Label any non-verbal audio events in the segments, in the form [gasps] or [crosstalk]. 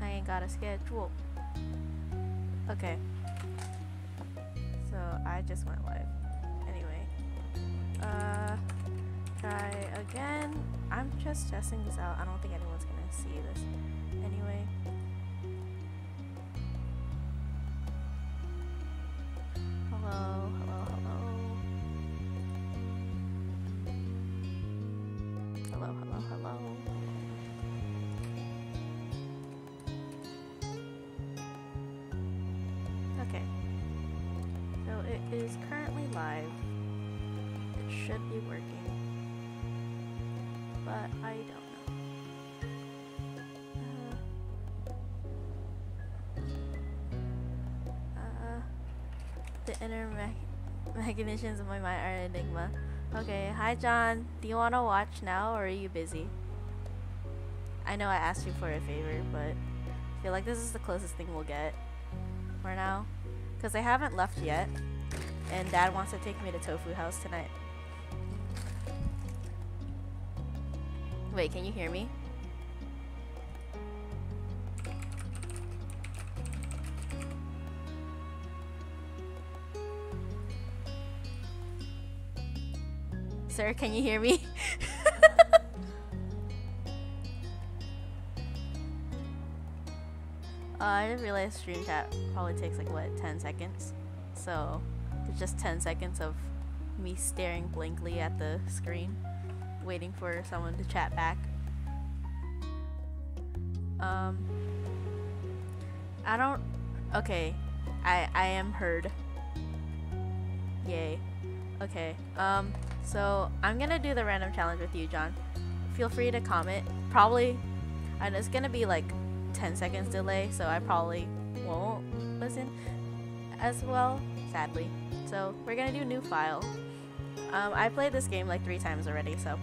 I ain't got a schedule. Okay. So I just went live. Anyway. Uh try again. I'm just testing this out. I don't think anyone's gonna see this. Machinations of my mind are enigma. Okay, hi John. Do you want to watch now or are you busy? I know I asked you for a favor, but I feel like this is the closest thing we'll get for now. Because I haven't left yet, and Dad wants to take me to Tofu House tonight. Wait, can you hear me? Sir, can you hear me? [laughs] Uh, I didn't realize stream chat probably takes like what 10 seconds. So it's just 10 seconds of me staring blankly at the screen, waiting for someone to chat back. Um, I don't. Okay, I I am heard. Yay. Okay. Um. So I'm gonna do the random challenge with you, John. Feel free to comment. Probably, and it's gonna be like 10 seconds delay, so I probably won't listen as well, sadly. So we're gonna do new file. Um, I played this game like three times already, so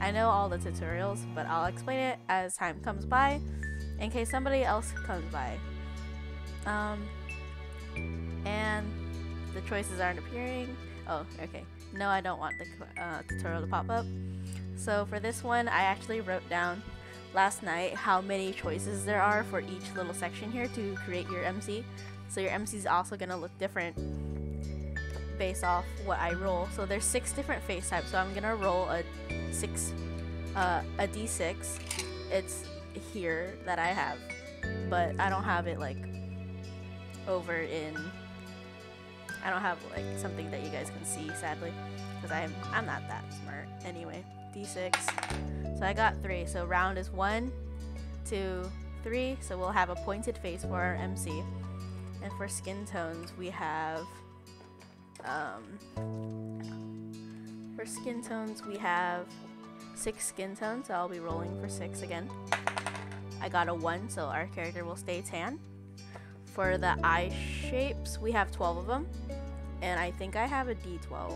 I know all the tutorials, but I'll explain it as time comes by, in case somebody else comes by. Um, and the choices aren't appearing. Oh, okay. No, I don't want the uh, tutorial to pop up. So for this one, I actually wrote down last night how many choices there are for each little section here to create your MC. So your MC is also going to look different based off what I roll. So there's six different face types. So I'm going to roll a six, uh, a D6. It's here that I have, but I don't have it like over in, I don't have like something that you guys can see sadly because I'm, I'm not that smart. Anyway, D6. So I got three. So round is one, two, three. So we'll have a pointed face for our MC. And for skin tones, we have. Um, for skin tones, we have six skin tones. So I'll be rolling for six again. I got a one, so our character will stay tan. For the eye shapes, we have 12 of them. And I think I have a D12.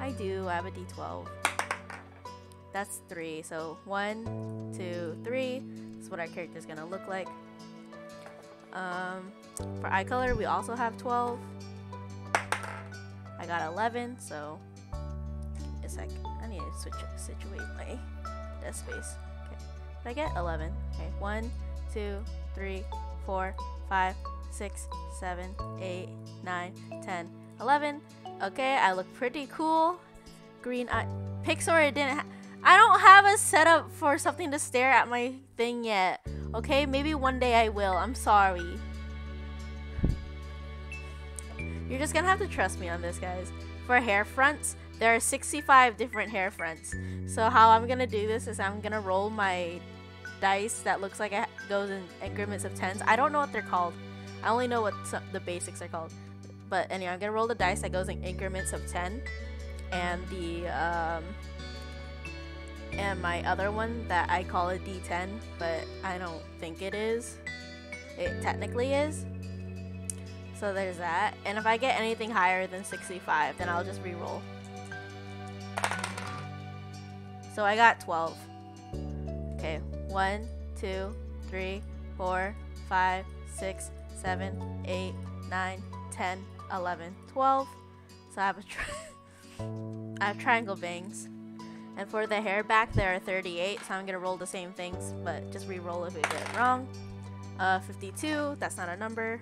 I do, I have a D12. That's three. So one, two, three. That's what our character is gonna look like. Um, for eye color, we also have 12. I got 11, so a sec. I need to switch situate my desk space. Okay, I get 11? Okay, one, two, three, four, five, six, seven, eight, nine, ten, eleven. Okay, I look pretty cool. Green eye. Pixar didn't. Ha- I don't have a setup for something to stare at my thing yet. Okay, maybe one day I will. I'm sorry. You're just gonna have to trust me on this, guys. For hair fronts, there are 65 different hair fronts. So how I'm gonna do this is I'm gonna roll my dice that looks like it goes in increments of tens. I don't know what they're called. I only know what some, the basics are called. But anyway, I'm gonna roll the dice that goes in increments of 10, and the um, and my other one that I call a D10, but I don't think it is. It technically is. So there's that. And if I get anything higher than 65, then I'll just re-roll. So I got 12. Okay, 1, 2, 3, 4, 5, 6, 7, 8, 9, 10, 11, 12. So I have a tri- [laughs] I have triangle bangs. And for the hair back, there are 38, so I'm gonna roll the same things, but just re-roll if we get it wrong. Uh, 52, that's not a number.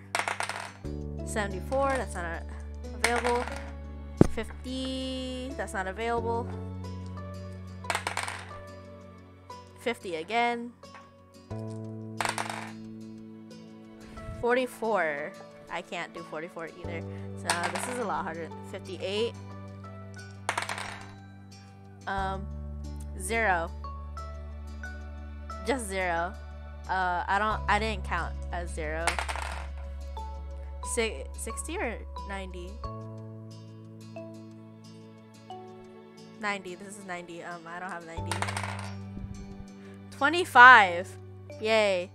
74, that's not available. 50, that's not available. 50 again. 44. I can't do 44 either. So this is a lot harder. 58. Um, zero. Just zero. Uh, I don't. I didn't count as zero. Si- 60 or 90? 90. This is 90. Um, I don't have 90. 25. Yay.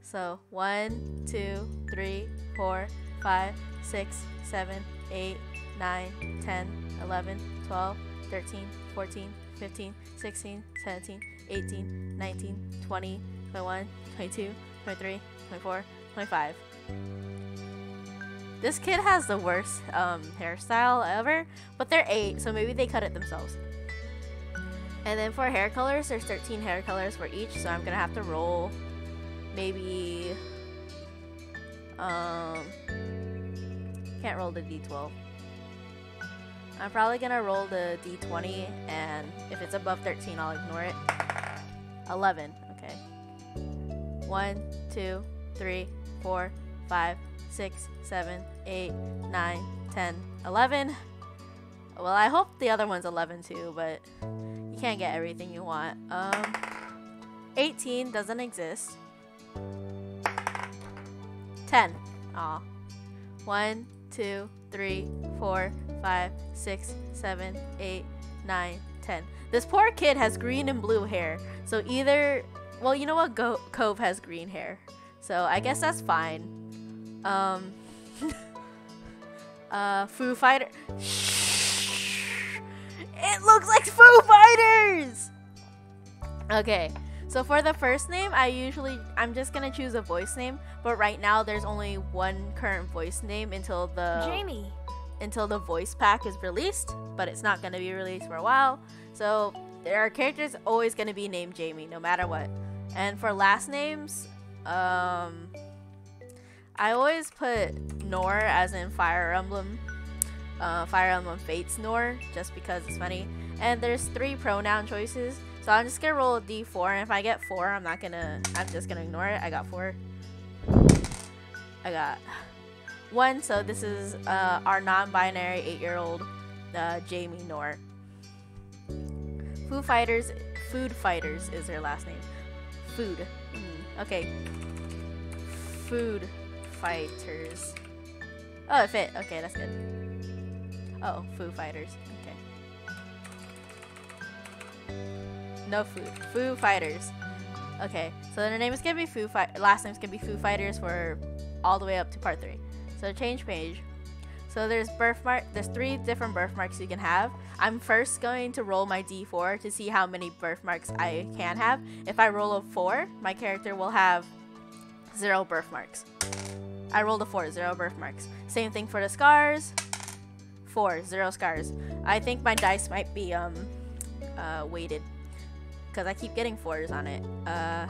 So, 1, 2, 3, 4, 5, 6, 7, 8, 9, 10, 11, 12, 13, 14, 15, 16, 17, 18, 19, 20, 21, 22, 23, 24, 25. This kid has the worst um, hairstyle ever, but they're 8, so maybe they cut it themselves. And then for hair colors, there's 13 hair colors for each, so I'm gonna have to roll maybe um can't roll the d12. I'm probably gonna roll the d20 and if it's above 13 I'll ignore it. 11, okay. 1, 2, 3, 4, 5, 6, 7, 8, 9, 10, 11. Well, I hope the other one's 11 too, but you can't get everything you want. Um, 18 doesn't exist. 10. Aw. 1, 2, 3, 4, 5, 6, 7, 8, 9, 10. This poor kid has green and blue hair. So either, well, you know what? Go- Cove has green hair. So I guess that's fine. Um, [laughs] uh, Foo Fighter. It looks like Foo Fighters! Okay, so for the first name, I usually, I'm just gonna choose a voice name. But right now, there's only one current voice name until the Jamie. until the voice pack is released, but it's not going to be released for a while. So there are characters always going to be named Jamie, no matter what. And for last names, um, I always put Nohr as in Fire Emblem, uh, Fire Emblem Fates Nohr, just because it's funny. And there's three pronoun choices, so I'm just gonna roll a D4, and if I get four, I'm not gonna. I'm just gonna ignore it. I got four. I got one. So this is uh, our non-binary eight-year-old uh, Jamie Nohr. Foo Fighters, Food Fighters is their last name. Food. Mm, okay. Food Fighters. Oh, it fit. Okay, that's good. Oh, Foo Fighters. Okay. No food. Foo Fighters. Okay, so their name is gonna be Foo Fight. Last name's gonna be Foo Fighters for all the way up to part three. So change page. So there's birthmark. There's three different birthmarks you can have. I'm first going to roll my d4 to see how many birthmarks I can have. If I roll a four, my character will have zero birthmarks. I rolled a four, zero birthmarks. Same thing for the scars. Four, zero scars. I think my dice might be um uh, weighted because I keep getting fours on it. Uh,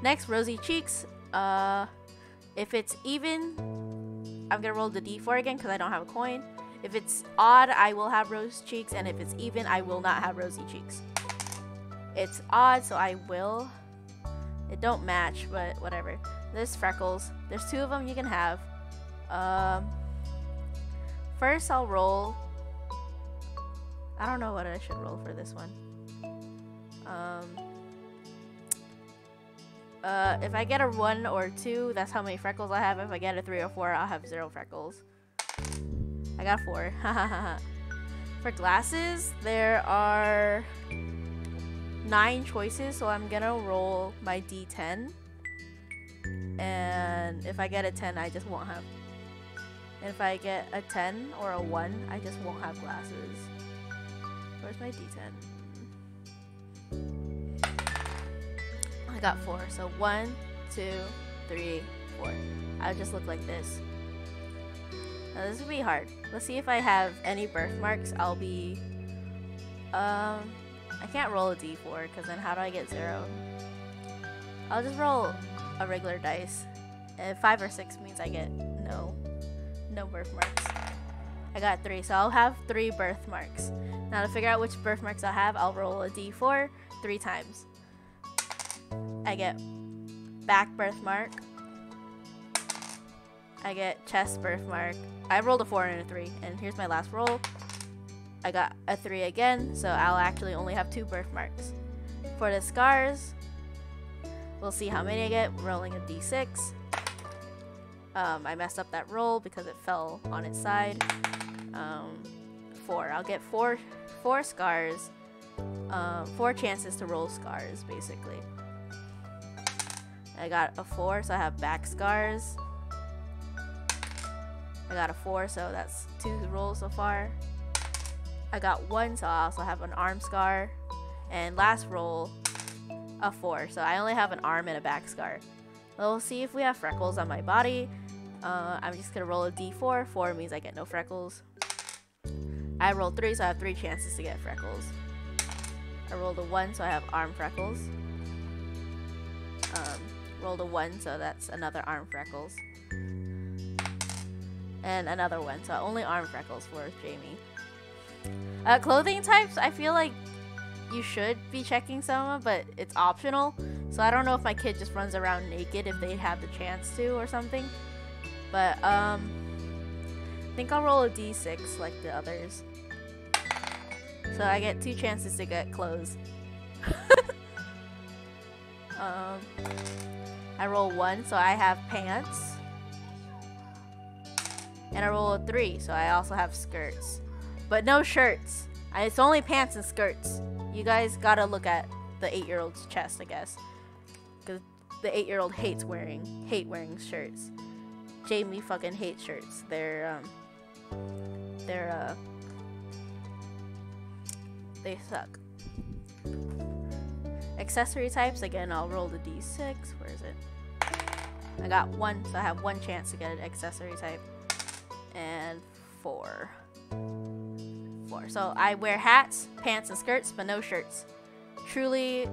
next, rosy cheeks. Uh, if it's even, I'm gonna roll the d4 again because I don't have a coin. If it's odd, I will have rose cheeks, and if it's even, I will not have rosy cheeks. It's odd, so I will. It don't match, but whatever. There's freckles. There's two of them you can have. Um, first, I'll roll. I don't know what I should roll for this one. Um, uh, if I get a one or two, that's how many freckles I have. If I get a three or four, I'll have zero freckles. I got four. [laughs] For glasses, there are nine choices, so I'm gonna roll my d10. And if I get a 10, I just won't have. And if I get a 10 or a 1, I just won't have glasses. Where's my d10? I got four. So one, two, three, four. I just look like this. Now this would be hard. Let's see if I have any birthmarks. I'll be. Um, I can't roll a d4 because then how do I get zero? I'll just roll a regular dice. And five or six means I get no, no birthmarks. I got three, so I'll have three birthmarks. Now to figure out which birthmarks I have, I'll roll a d4 three times. I get back birthmark. I get chest birthmark. I rolled a four and a three, and here's my last roll. I got a three again, so I'll actually only have two birthmarks. For the scars, we'll see how many I get. Rolling a d6. Um, I messed up that roll because it fell on its side. Um, four. I'll get four, four scars. Um, four chances to roll scars, basically. I got a four, so I have back scars. I got a four, so that's two rolls so far. I got one, so I also have an arm scar. And last roll, a four. So I only have an arm and a back scar. We'll see if we have freckles on my body. Uh, I'm just gonna roll a d4. Four means I get no freckles. I rolled three, so I have three chances to get freckles. I rolled a one, so I have arm freckles. Um, rolled a one, so that's another arm freckles. And another one, so only arm freckles for Jamie. Uh, clothing types, I feel like you should be checking some, but it's optional. So I don't know if my kid just runs around naked if they have the chance to or something. But um, I think I'll roll a d6 like the others. So I get two chances to get clothes. [laughs] um, I roll one, so I have pants. And I roll a three, so I also have skirts. But no shirts. It's only pants and skirts. You guys gotta look at the eight-year-old's chest, I guess. Because the eight-year-old hates wearing, hate wearing shirts. Jamie fucking hates shirts. They're, um, they're, uh, they suck. Accessory types, again, I'll roll the d6. Where is it? I got one, so I have one chance to get an accessory type. And four. So I wear hats, pants, and skirts, but no shirts. Truly,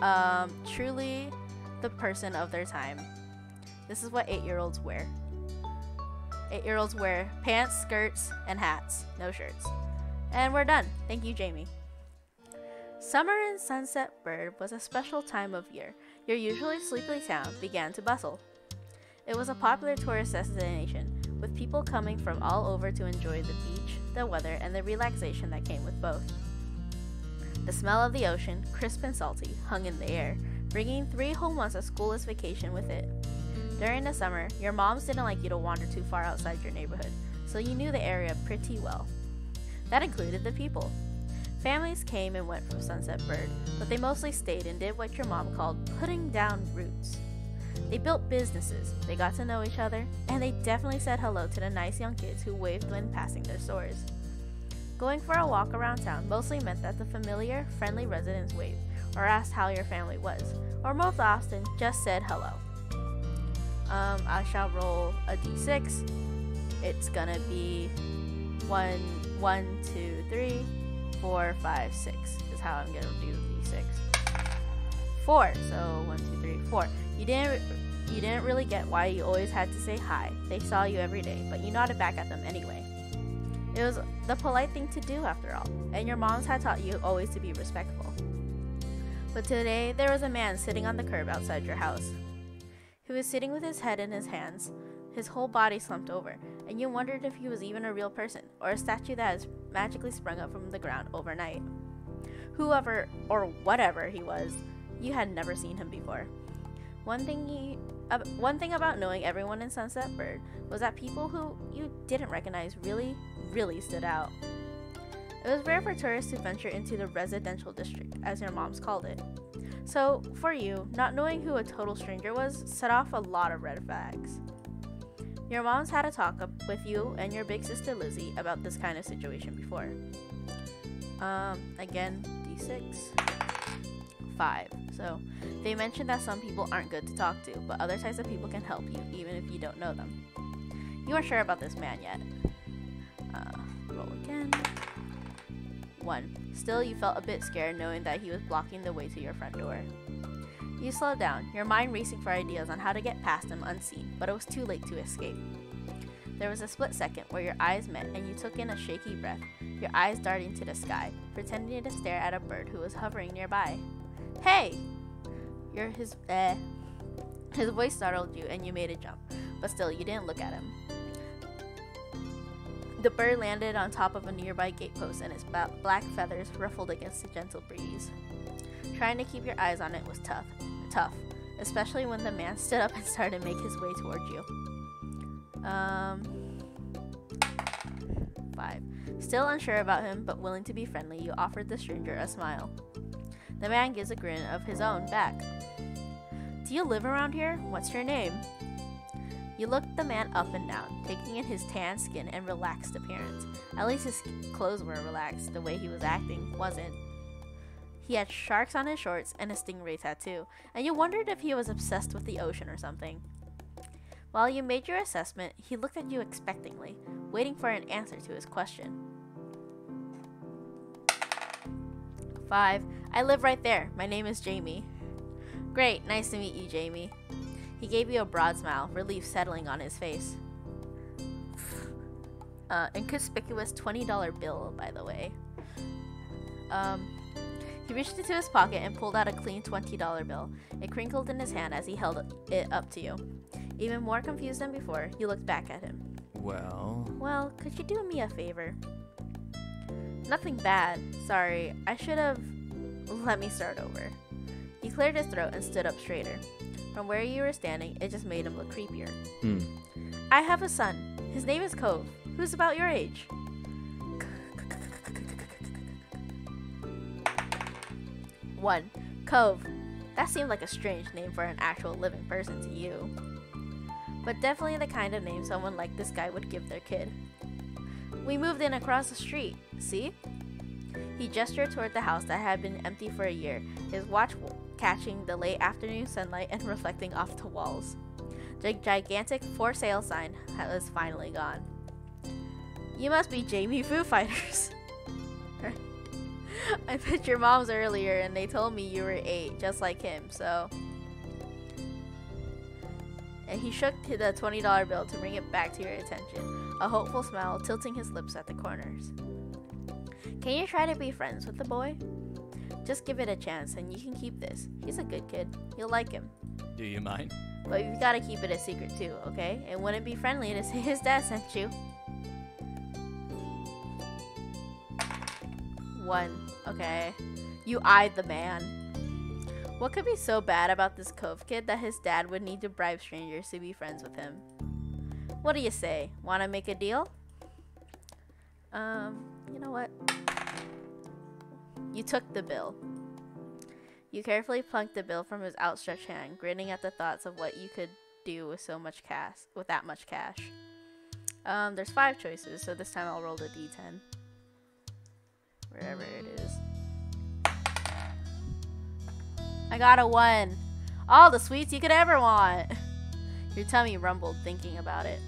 um, truly the person of their time. This is what eight year olds wear. Eight year olds wear pants, skirts, and hats, no shirts. And we're done. Thank you, Jamie. Summer in Sunset Bay was a special time of year. Your usually sleepy town began to bustle. It was a popular tourist destination, with people coming from all over to enjoy the beach, the weather, and the relaxation that came with both. The smell of the ocean, crisp and salty, hung in the air, bringing three whole months of schoolless vacation with it. During the summer, your moms didn't like you to wander too far outside your neighborhood, so you knew the area pretty well. That included the people. Families came and went from Sunset Bay, but they mostly stayed and did what your mom called putting down roots. They built businesses, they got to know each other, and they definitely said hello to the nice young kids who waved when passing their stores. Going for a walk around town mostly meant that the familiar, friendly residents waved or asked how your family was, or most often just said hello. Um, I shall roll a d6. It's gonna be one, one, two, three, four, five, six is how I'm gonna do d6. Four. So one, two, three, four. You didn't you didn't really get why you always had to say hi. They saw you every day, but you nodded back at them anyway. It was the polite thing to do after all, and your moms had taught you always to be respectful. But today there was a man sitting on the curb outside your house. He was sitting with his head in his hands, his whole body slumped over, and you wondered if he was even a real person or a statue that has magically sprung up from the ground overnight. Whoever or whatever he was, you had never seen him before. One thing he, uh, one thing about knowing everyone in Sunset Bay was that people who you didn't recognize really, really stood out. It was rare for tourists to venture into the residential district, as your moms called it. So, for you, not knowing who a total stranger was set off a lot of red flags. Your mom's had a talk with you and your big sister Lizzie about this kind of situation before. Um, again, d6. 5. So, they mentioned that some people aren't good to talk to, but other types of people can help you, even if you don't know them. You aren't sure about this man yet. Uh, roll again. One. Still, you felt a bit scared knowing that he was blocking the way to your front door. You slowed down, your mind racing for ideas on how to get past him unseen, but it was too late to escape. There was a split second where your eyes met and you took in a shaky breath, your eyes darting to the sky, pretending to stare at a bird who was hovering nearby. Hey! You're his eh. His voice startled you and you made a jump, but still you didn't look at him. The bird landed on top of a nearby gatepost and its ba- black feathers ruffled against the gentle breeze. Trying to keep your eyes on it was tough, tough, especially when the man stood up and started to make his way towards you. Um, five. Still unsure about him, but willing to be friendly, you offered the stranger a smile. The man gives a grin of his own back. Do you live around here? What's your name? You looked the man up and down, taking in his tan skin and relaxed appearance. At least his clothes were relaxed, the way he was acting wasn't. He had sharks on his shorts and a stingray tattoo, and you wondered if he was obsessed with the ocean or something. While you made your assessment, he looked at you expectantly, waiting for an answer to his question. 5. I live right there. My name is Jamie. Great, nice to meet you, Jamie. He gave you a broad smile, relief settling on his face. [sighs] Uh, inconspicuous $20 bill, by the way. Um, he reached into his pocket and pulled out a clean $20 bill. It crinkled in his hand as he held it up to you. Even more confused than before, you looked back at him. Well, Well, could you do me a favor? Nothing bad. Sorry, I should have. Let me start over. He cleared his throat and stood up straighter. From where you were standing, it just made him look creepier. hmm. I have a son. His name is Cove. Who's about your age? One. Cove. That seemed like a strange name for an actual living person to you. But definitely the kind of name someone like this guy would give their kid. We moved in across the street. See? He gestured toward the house that had been empty for a year, his watch catching the late afternoon sunlight and [laughs] reflecting off the walls. The gigantic for sale sign was finally gone. You must be Jamie Foo Fighters. [laughs] I met your moms earlier and they told me you were eight, just like him, so. And he shook the $20 bill to bring it back to your attention, a hopeful smile tilting his lips at the corners. Can you try to be friends with the boy? Just give it a chance and you can keep this. He's a good kid. You'll like him. Do you mind? But you've got to keep it a secret too, okay? It wouldn't be friendly to [laughs] say his dad sent you. One. Okay. You eyed the man. What could be so bad about this Cove kid that his dad would need to bribe strangers to be friends with him? What do you say? Want to make a deal? Um, you know what? You took the bill. You carefully plunked the bill from his outstretched hand, grinning at the thoughts of what you could do with so much cash, with that much cash. Um, there's five choices, so this time I'll roll the d10. Wherever it is. I got a one. All the sweets you could ever want. [laughs] Your tummy rumbled thinking about it.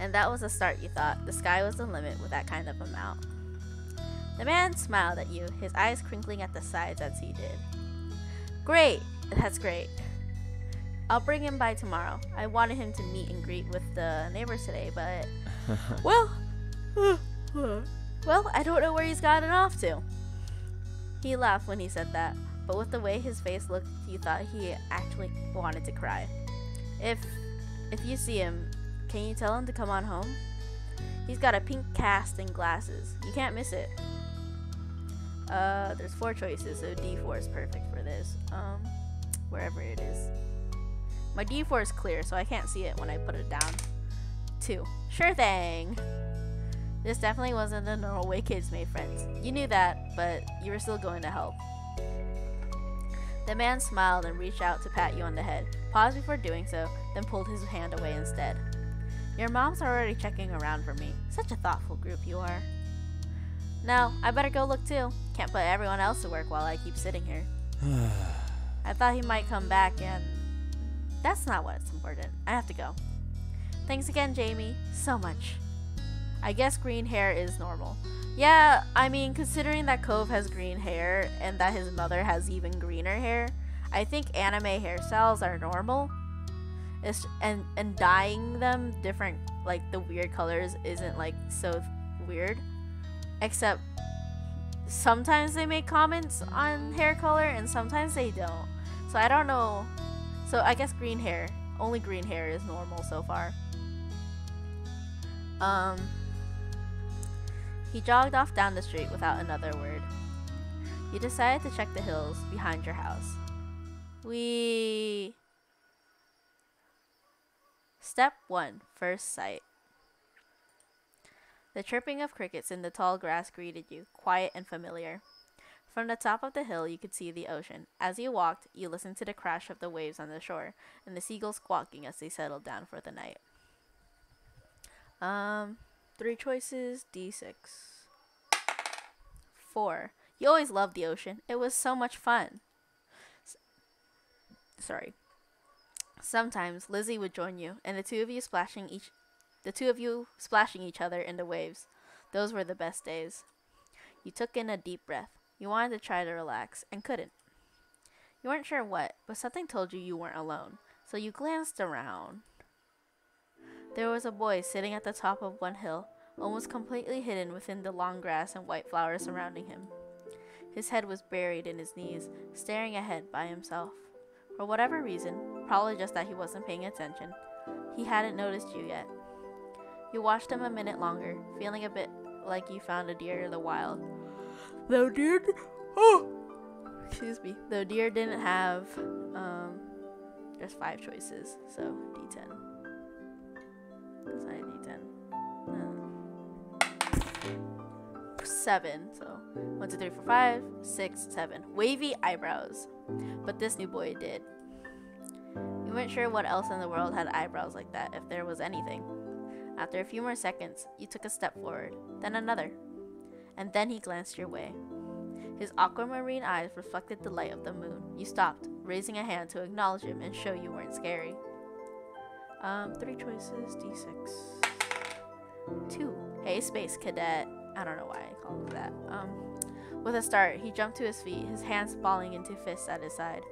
And that was a start, you thought. The sky was the limit with that kind of amount. The man smiled at you, his eyes crinkling at the sides as he did. Great! That's great. I'll bring him by tomorrow. I wanted him to meet and greet with the neighbors today, but. [laughs] Well. [sighs] well, I don't know where he's gotten off to. He laughed when he said that, but with the way his face looked, you thought he actually wanted to cry. If. If you see him, can you tell him to come on home? He's got a pink cast and glasses. You can't miss it. Uh, there's four choices, so D4 is perfect for this. Um, wherever it is. My D4 is clear, so I can't see it when I put it down. Two. Sure thing. This definitely wasn't the normal way kids made friends. You knew that, but you were still going to help. The man smiled and reached out to pat you on the head, paused before doing so, then pulled his hand away instead. Your mom's are already checking around for me. Such a thoughtful group you are. No, I better go look too. Can't put everyone else to work while I keep sitting here. [sighs] I thought he might come back and. That's not what's important. I have to go. Thanks again, Jamie. So much. I guess green hair is normal. Yeah, I mean, considering that Cove has green hair and that his mother has even greener hair, I think anime hairstyles are normal. It's, and and dyeing them different, like the weird colors, isn't like so weird. Except sometimes they make comments on hair color and sometimes they don't. So I don't know. So I guess green hair, only green hair is normal so far. Um, he jogged off down the street without another word. You decided to check the hills behind your house. We. Step 1 First Sight. The chirping of crickets in the tall grass greeted you, quiet and familiar. From the top of the hill, you could see the ocean. As you walked, you listened to the crash of the waves on the shore and the seagulls squawking as they settled down for the night. Um, three choices, D6. Four. You always loved the ocean. It was so much fun. S- Sorry. Sometimes Lizzie would join you, and the two of you splashing each, the two of you splashing each other in the waves. Those were the best days. You took in a deep breath. You wanted to try to relax and couldn't. You weren't sure what, but something told you you weren't alone. So you glanced around. There was a boy sitting at the top of one hill, almost completely hidden within the long grass and white flowers surrounding him. His head was buried in his knees, staring ahead by himself. For whatever reason, probably just that he wasn't paying attention, he hadn't noticed you yet. You watched him a minute longer, feeling a bit like you found a deer in the wild. Though deer, oh, excuse me. Though deer didn't have, um, there's five choices, so D10. That's not a D10. No. Seven. So one, two, three, four, five, six, seven. Wavy eyebrows. But this new boy did. You weren't sure what else in the world had eyebrows like that, if there was anything. After a few more seconds, you took a step forward, then another. And then he glanced your way. His aquamarine eyes reflected the light of the moon. You stopped, raising a hand to acknowledge him and show you weren't scary. Um, three choices, d6. Two. Hey, Space Cadet. I don't know why I called him that. Um, with a start, he jumped to his feet, his hands balling into fists at his side.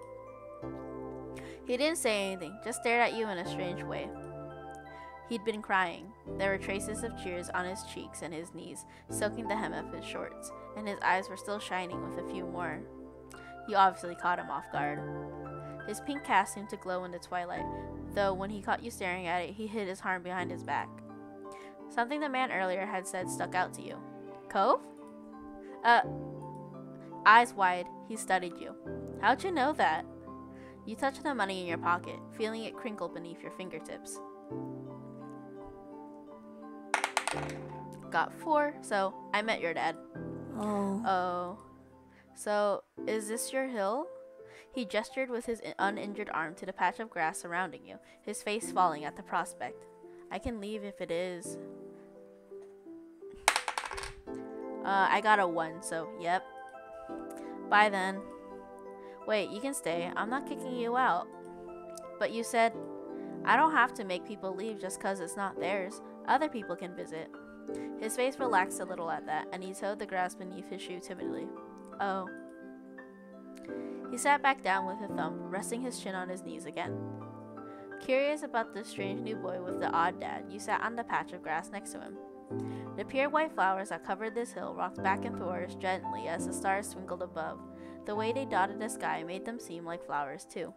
He didn't say anything, just stared at you in a strange way. He'd been crying. There were traces of tears on his cheeks and his knees, soaking the hem of his shorts, and his eyes were still shining with a few more. You obviously caught him off guard. His pink cast seemed to glow in the twilight, though when he caught you staring at it, he hid his arm behind his back. Something the man earlier had said stuck out to you. Cove? Uh, eyes wide, he studied you. How'd you know that? You touched the money in your pocket, feeling it crinkle beneath your fingertips. Got four, so I met your dad. Oh. Oh. So, is this your hill? He gestured with his uninjured arm to the patch of grass surrounding you, his face falling at the prospect. I can leave if it is. Uh, I got a one, so yep. Bye then. Wait, you can stay. I'm not kicking you out. But you said, I don't have to make people leave just 'cause it's not theirs. Other people can visit. His face relaxed a little at that, and he toed the grass beneath his shoe timidly. Oh. He sat back down with a thump, resting his chin on his knees again. Curious about the strange new boy with the odd dad, you sat on the patch of grass next to him. The pure white flowers that covered this hill rocked back and forth gently as the stars twinkled above. The way they dotted the sky made them seem like flowers, too.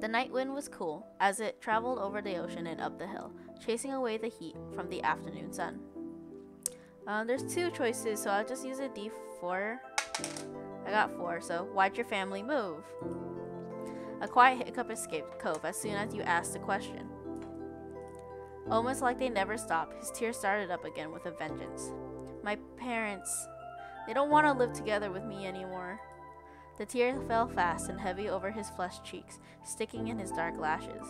The night wind was cool as it traveled over the ocean and up the hill, chasing away the heat from the afternoon sun. Um, there's two choices, so I'll just use a D4. I got four, so why'd your family move? A quiet hiccup escaped Cove as soon as you asked the question. Almost like they never stopped, his tears started up again with a vengeance. My parents, they don't want to live together with me anymore. The tears fell fast and heavy over his flushed cheeks, sticking in his dark lashes.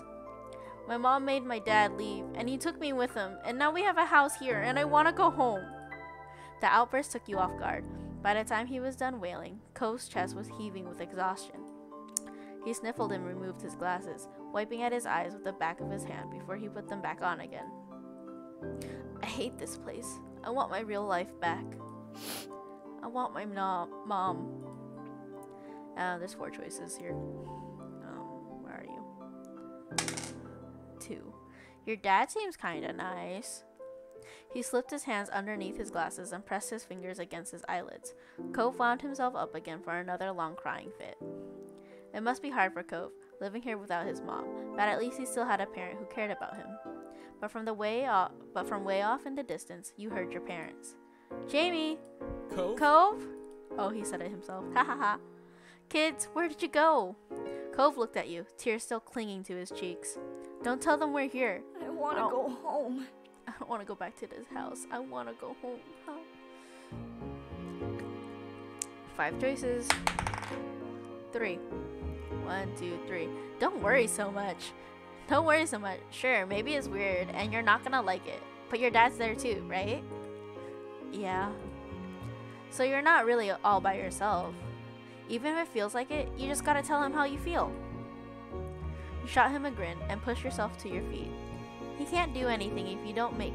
My mom made my dad leave, and he took me with him, and now we have a house here, and I want to go home. The outburst took you off guard. By the time he was done wailing, Cove's chest was heaving with exhaustion. He sniffled and removed his glasses, wiping at his eyes with the back of his hand before he put them back on again. I hate this place. I want my real life back. I want my no- mom. Uh, there's four choices here. Um, where are you? Two. Your dad seems kinda nice. He slipped his hands underneath his glasses and pressed his fingers against his eyelids. Cove wound himself up again for another long crying fit. It must be hard for Cove, living here without his mom, but at least he still had a parent who cared about him. But from the way off, but from way off in the distance, you heard your parents. Jamie, Cove? Cove? Oh, he said it himself. Ha ha ha. Kids, where did you go? Cove looked at you, tears still clinging to his cheeks. Don't tell them we're here. I want to Oh. go home. [laughs] I don't want to go back to this house. I want to go home. Huh? Five choices. Three. One, two, three. Don't worry so much. Don't worry so much. Sure, maybe it's weird and you're not gonna like it. But your dad's there too, right? Yeah. So you're not really all by yourself. Even if it feels like it, you just gotta tell him how you feel. You shot him a grin and pushed yourself to your feet. He can't do anything if you don't make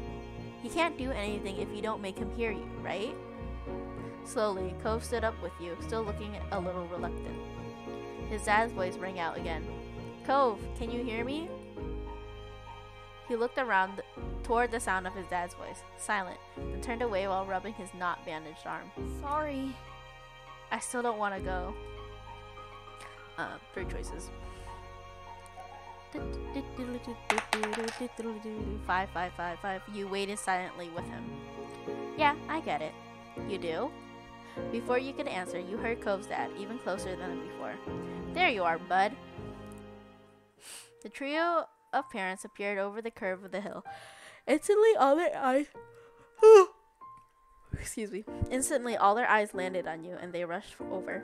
he can't do anything if you don't make him hear you, right? Slowly, Cove stood up with you, still looking a little reluctant. His dad's voice rang out again. Cove, can you hear me? He looked around toward the sound of his dad's voice, silent, then turned away while rubbing his not bandaged arm. Sorry. I still don't want to go. Uh, three choices. Five, five, five, five. You waited silently with him. Yeah, I get it. You do? Before you could answer, you heard Cove's dad, even closer than before. There you are, bud. The trio of parents appeared over the curve of the hill. Instantly, all their eyes. [gasps] Excuse me. Instantly, all their eyes landed on you, and they rushed over.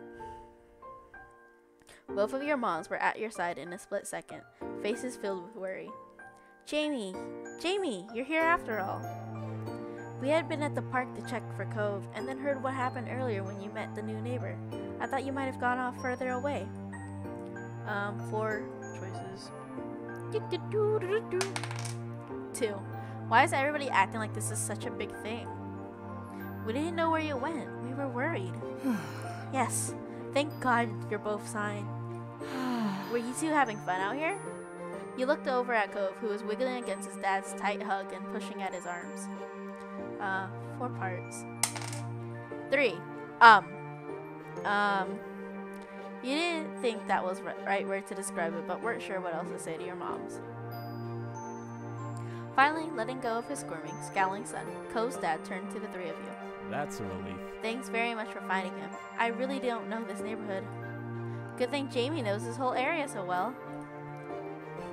Both of your moms were at your side in a split second, faces filled with worry. Jamie, Jamie, you're here after all. We had been at the park to check for Cove, and then heard what happened earlier when you met the new neighbor. I thought you might have gone off further away. Um, four choices. Two. Why is everybody acting like this is such a big thing? We didn't know where you went. We were worried. [sighs] yes. Thank God you're both fine. [sighs] Were you two having fun out here? You looked over at Cove, who was wiggling against his dad's tight hug and pushing at his arms. Uh, four parts. Three. Um. Um. You didn't think that was ri- right word to describe it, but weren't sure what else to say to your moms. Finally, letting go of his squirming, scowling son, Cove's dad turned to the three of you. That's a relief. Thanks very much for finding him. I really don't know this neighborhood. Good thing Jamie knows this whole area so well.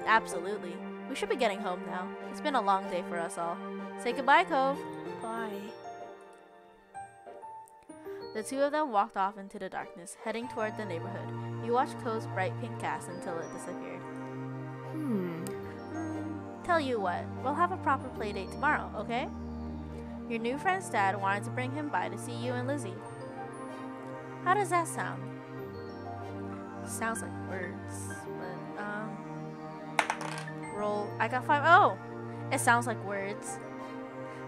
Absolutely. We should be getting home now. It's been a long day for us all. Say goodbye, Cove. Bye. The two of them walked off into the darkness, heading toward the neighborhood. You watched Cove's bright pink cast until it disappeared. Hmm. Tell you what, we'll have a proper play date tomorrow, okay? Your new friend's dad wanted to bring him by to see you and Lizzie. How does that sound? Sounds like words, but um, roll. I got five. Oh, it sounds like words.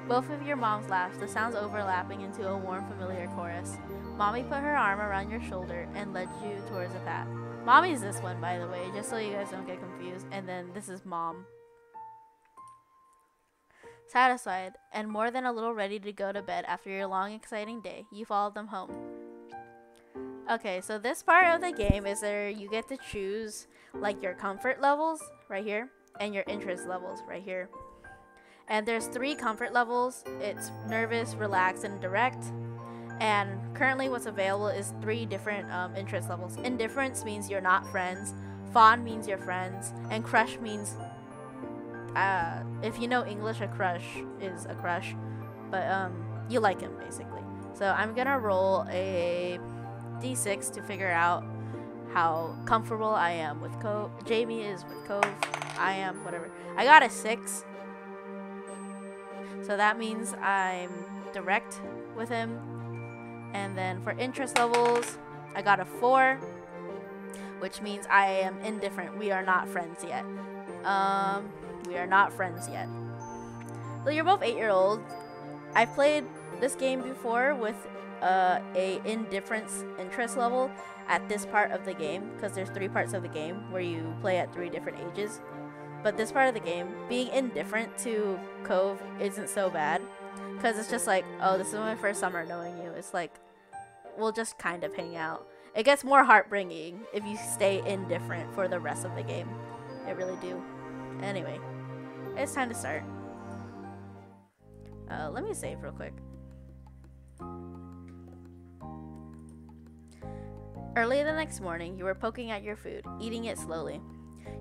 Both of your moms laughed, the sounds overlapping into a warm, familiar chorus. Mommy put her arm around your shoulder and led you towards the path. Mommy's this one, by the way, just so you guys don't get confused. And then this is mom. Satisfied, and more than a little ready to go to bed after your long, exciting day, you followed them home. Okay, so this part of the game is where you get to choose like your comfort levels right here and your interest levels right here. And there's three comfort levels. It's nervous, relaxed, and direct. And currently what's available is three different um, interest levels. Indifference means you're not friends. Fond means you're friends. And crush means uh, if you know English, a crush is a crush, but um, you like him basically. So I'm gonna roll a d6 to figure out how comfortable I am with Cove. Jamie is with Cove. I am whatever. I got a six, so that means I'm direct with him. And then for interest levels, I got a four, which means I am indifferent. We are not friends yet. Um, we are not friends yet. So you're both eight year olds. I've played this game before with uh, a indifference interest level at this part of the game because there's three parts of the game where you play at three different ages. But this part of the game, being indifferent to Cove isn't so bad because it's just like, oh, this is my first summer knowing you. It's like, we'll just kind of hang out. It gets more heartbreaking if you stay indifferent for the rest of the game. It really do. Anyway, it's time to start. Uh, let me save real quick. Early the next morning, you were poking at your food, eating it slowly.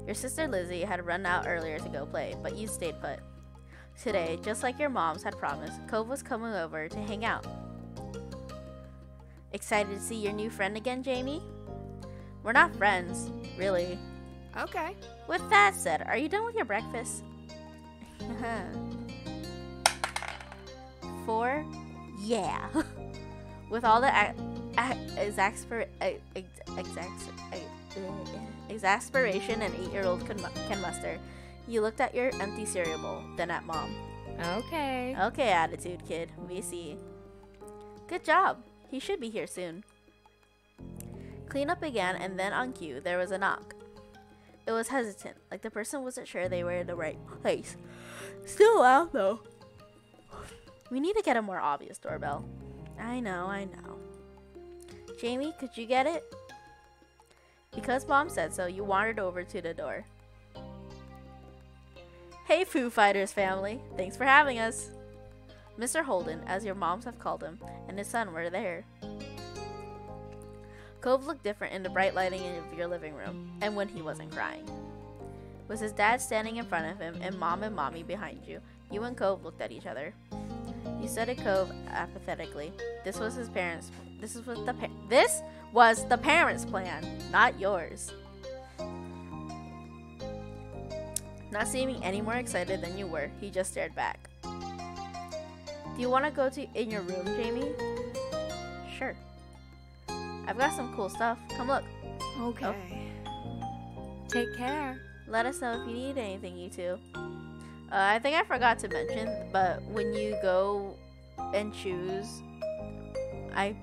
Your sister Lizzie had run out earlier to go play, but you stayed put. Today, just like your moms had promised, Cove was coming over to hang out. Excited to see your new friend again, Jamie? We're not friends, really. Okay. With that said, are you done with your breakfast? [laughs] Four? Yeah. [laughs] with all the exasper- a- ex- exas- a- exasperation an eight year old can, mu- can muster, you looked at your empty cereal bowl, then at mom. Okay. Okay, attitude kid. We see. Good job. He should be here soon. Cleanup began, and then on cue, there was a knock. It was hesitant, like the person wasn't sure they were in the right place. Still out though. We need to get a more obvious doorbell. I know, I know. Jamie, could you get it? Because mom said so, you wandered over to the door. Hey, Foo Fighters family. Thanks for having us. Mr. Holden, as your moms have called him, and his son were there. Cove looked different in the bright lighting of your living room, and when he wasn't crying. With his dad standing in front of him and mom and mommy behind you, you and Cove looked at each other. You said to Cove apathetically. This was his parents. This is what the pa- this was the parents' plan, not yours. Not seeming any more excited than you were, he just stared back. Do you want to go to in your room, Jamie? Sure. I've got some cool stuff. Come look. Okay. Oh. Take care. Let us know if you need anything, you two. Uh, I think I forgot to mention, but when you go and choose, I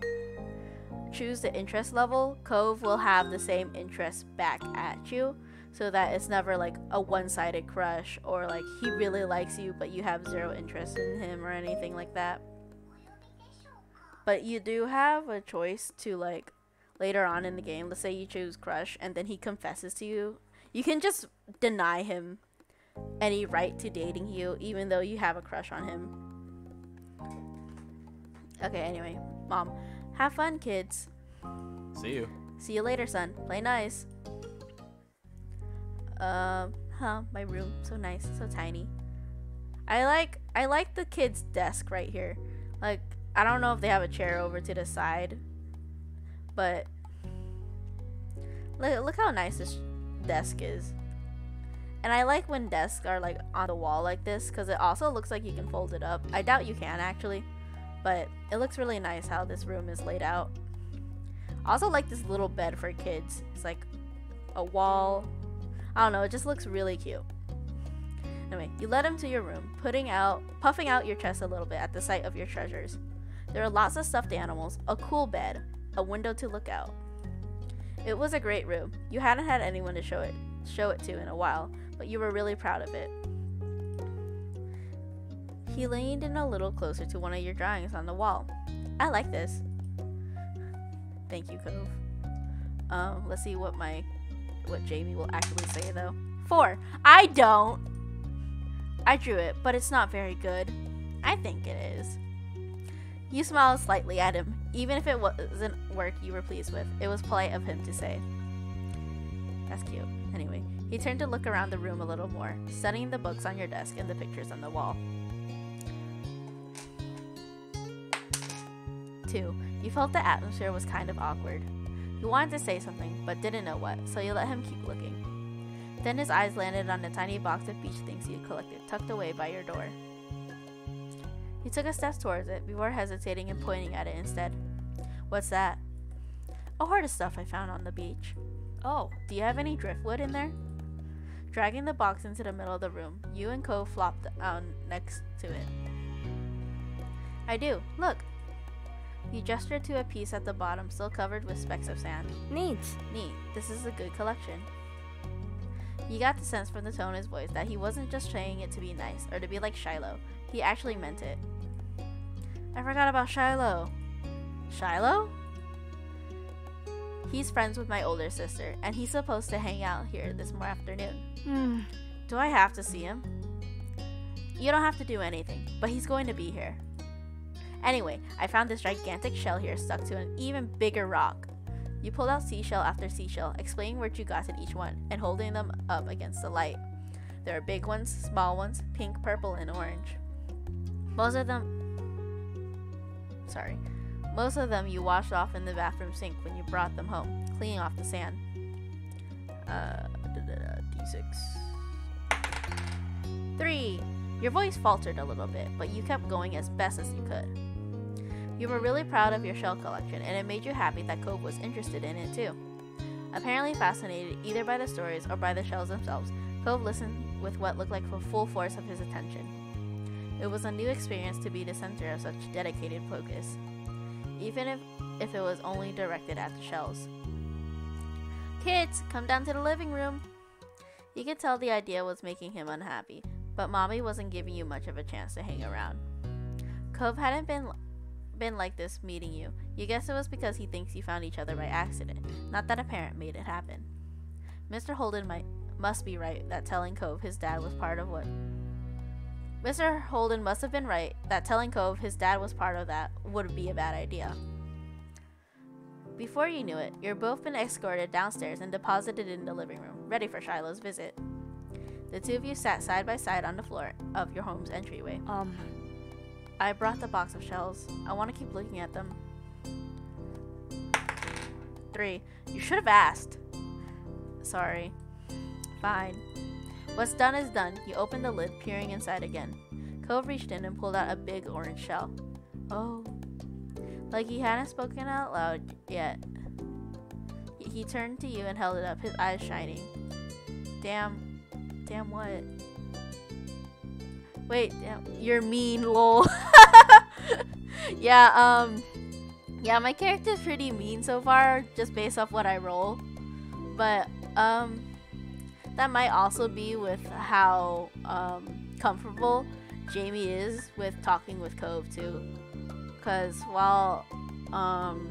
choose the interest level, Cove will have the same interest back at you, so that it's never like a one-sided crush or like he really likes you but you have zero interest in him or anything like that. But you do have a choice to like later on in the game, let's say you choose crush and then he confesses to you you can just deny him any right to dating you, even though you have a crush on him. Okay, anyway, mom, have fun, kids. See you. See you later, son. Play nice. Um, huh, my room, so nice, so tiny. I like, I like the kid's desk right here. Like, I don't know if they have a chair over to the side, but look, look how nice this desk is. And I like when desks are like on the wall like this because it also looks like you can fold it up. I doubt you can actually, but it looks really nice how this room is laid out. I also like this little bed for kids. It's like a wall. I don't know, it just looks really cute. Anyway, you led him to your room, putting out puffing out your chest a little bit at the sight of your treasures. There are lots of stuffed animals, a cool bed, a window to look out. It was a great room. You hadn't had anyone to show it show it to in a while, but you were really proud of it. He leaned in a little closer to one of your drawings on the wall. I like this. Thank you, Cove. Um, let's see what my what Jamie will actually say though. Four. I don't. I drew it, but it's not very good. I think it is. You smiled slightly at him, even if it wasn't work you were pleased with. It was polite of him to say. That's cute. Anyway, he turned to look around the room a little more, studying the books on your desk and the pictures on the wall. Two, you felt the atmosphere was kind of awkward. You wanted to say something, but didn't know what, so you let him keep looking. Then his eyes landed on a tiny box of beach things you had collected, tucked away by your door. He took a step towards it before hesitating and pointing at it instead. What's that? A heart of stuff I found on the beach. Oh. Do you have any driftwood in there? Dragging the box into the middle of the room, you and Cove flopped down next to it. I do. Look. You gestured to a piece at the bottom, still covered with specks of sand. Neat. Neat. This is a good collection. You got the sense from the tone of his voice that he wasn't just saying it to be nice or to be like Shiloh. He actually meant it. I forgot about Shiloh. Shiloh? He's friends with my older sister, and he's supposed to hang out here this more afternoon. Hmm. Do I have to see him? You don't have to do anything, but he's going to be here. Anyway, I found this gigantic shell here stuck to an even bigger rock. You pulled out seashell after seashell, explaining what you got in each one and holding them up against the light. There are big ones, small ones, pink, purple, and orange. Most of them. Sorry. Most of them you washed off in the bathroom sink when you brought them home, cleaning off the sand. Uh, da, da, da, D6. Three! Your voice faltered a little bit, but you kept going as best as you could. You were really proud of your shell collection, and it made you happy that Cove was interested in it too. Apparently fascinated either by the stories or by the shells themselves, Cove listened with what looked like the full force of his attention. It was a new experience to be the center of such dedicated focus, even if, if it was only directed at the shells. Kids, come down to the living room. You could tell the idea was making him unhappy, but Mommy wasn't giving you much of a chance to hang around. Cove hadn't been been like this meeting you. You guess it was because he thinks you found each other by accident, not that a parent made it happen. Mr. Holden might must be right that telling Cove his dad was part of what Mr. Holden must have been right that telling Cove his dad was part of that would be a bad idea. Before you knew it, you're both been escorted downstairs and deposited in the living room, ready for Shiloh's visit. The two of you sat side by side on the floor of your home's entryway. Um. I brought the box of shells. I want to keep looking at them. Three. You should have asked. Sorry. Fine. What's done is done. He opened the lid, peering inside again. Cove reached in and pulled out a big orange shell. Oh. Like he hadn't spoken out loud yet. He turned to you and held it up, his eyes shining. Damn. Damn what? Wait, damn, you're mean, lol. [laughs] yeah, um, yeah, my character's pretty mean so far, just based off what I roll. But, um, that might also be with how, um, comfortable Jamie is with talking with Cove, too. Because while, um,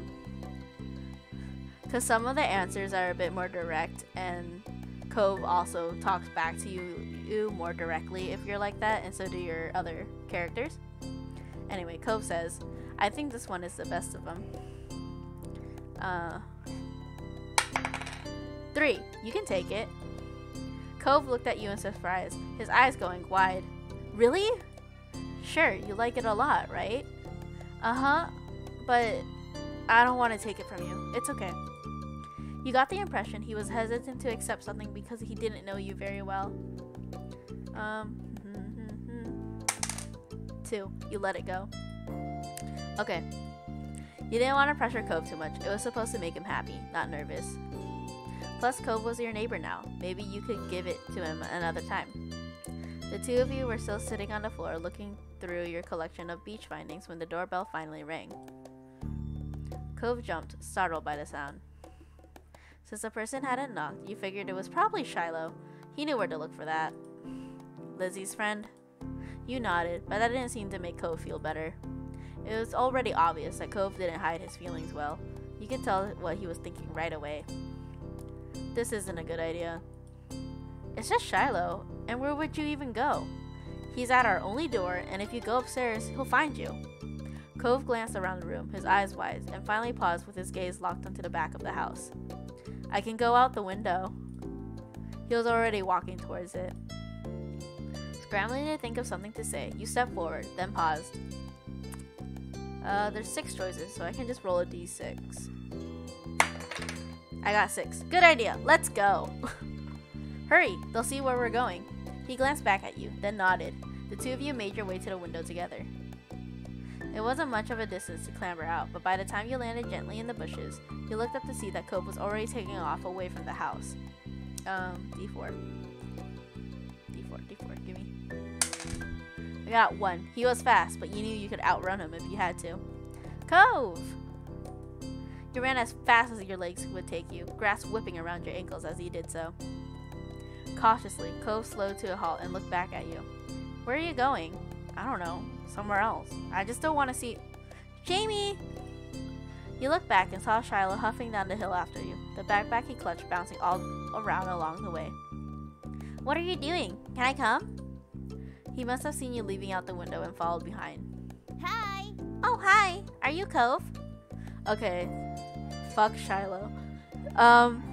because some of the answers are a bit more direct and Cove also talks back to you, you more directly if you're like that, and so do your other characters. Anyway, Cove says, I think this one is the best of them. Uh, three, you can take it. Cove looked at you in surprise, his eyes going wide. Really? Sure, you like it a lot, right? Uh huh, but I don't want to take it from you. It's okay. You got the impression he was hesitant to accept something because he didn't know you very well. Um, [laughs] two, you let it go. Okay. You didn't want to pressure Cove too much. It was supposed to make him happy, not nervous. Plus, Cove was your neighbor now. Maybe you could give it to him another time. The two of you were still sitting on the floor looking through your collection of beach findings when the doorbell finally rang. Cove jumped, startled by the sound. Since the person hadn't knocked, you figured it was probably Shiloh. He knew where to look for that. Lizzie's friend? You nodded, but that didn't seem to make Cove feel better. It was already obvious that Cove didn't hide his feelings well. You could tell what he was thinking right away. This isn't a good idea. It's just Shiloh, and where would you even go? He's at our only door, and if you go upstairs, he'll find you. Cove glanced around the room, his eyes wide, and finally paused with his gaze locked onto the back of the house. I can go out the window. He was already walking towards it. Scrambling to think of something to say, you stepped forward, then paused. Uh, there's six choices, so I can just roll a d6. I got six. Good idea. Let's go. [laughs] Hurry, they'll see where we're going. He glanced back at you, then nodded. The two of you made your way to the window together. It wasn't much of a distance to clamber out, but by the time you landed gently in the bushes, you looked up to see that Cove was already taking off away from the house. Um, D4. D4, D4, give me. I got one. He was fast, but you knew you could outrun him if you had to. Cove! You ran as fast as your legs would take you, grass whipping around your ankles as you did so. Cautiously, Cove slowed to a halt and looked back at you. Where are you going? I don't know. Somewhere else. I just don't want to see. Jamie! You looked back and saw Shiloh huffing down the hill after you, the backpack he clutched bouncing all around along the way. What are you doing? Can I come? He must have seen you leaving out the window and followed behind. Hi. Oh, hi. Are you Cove? Okay. Fuck Shiloh. Um,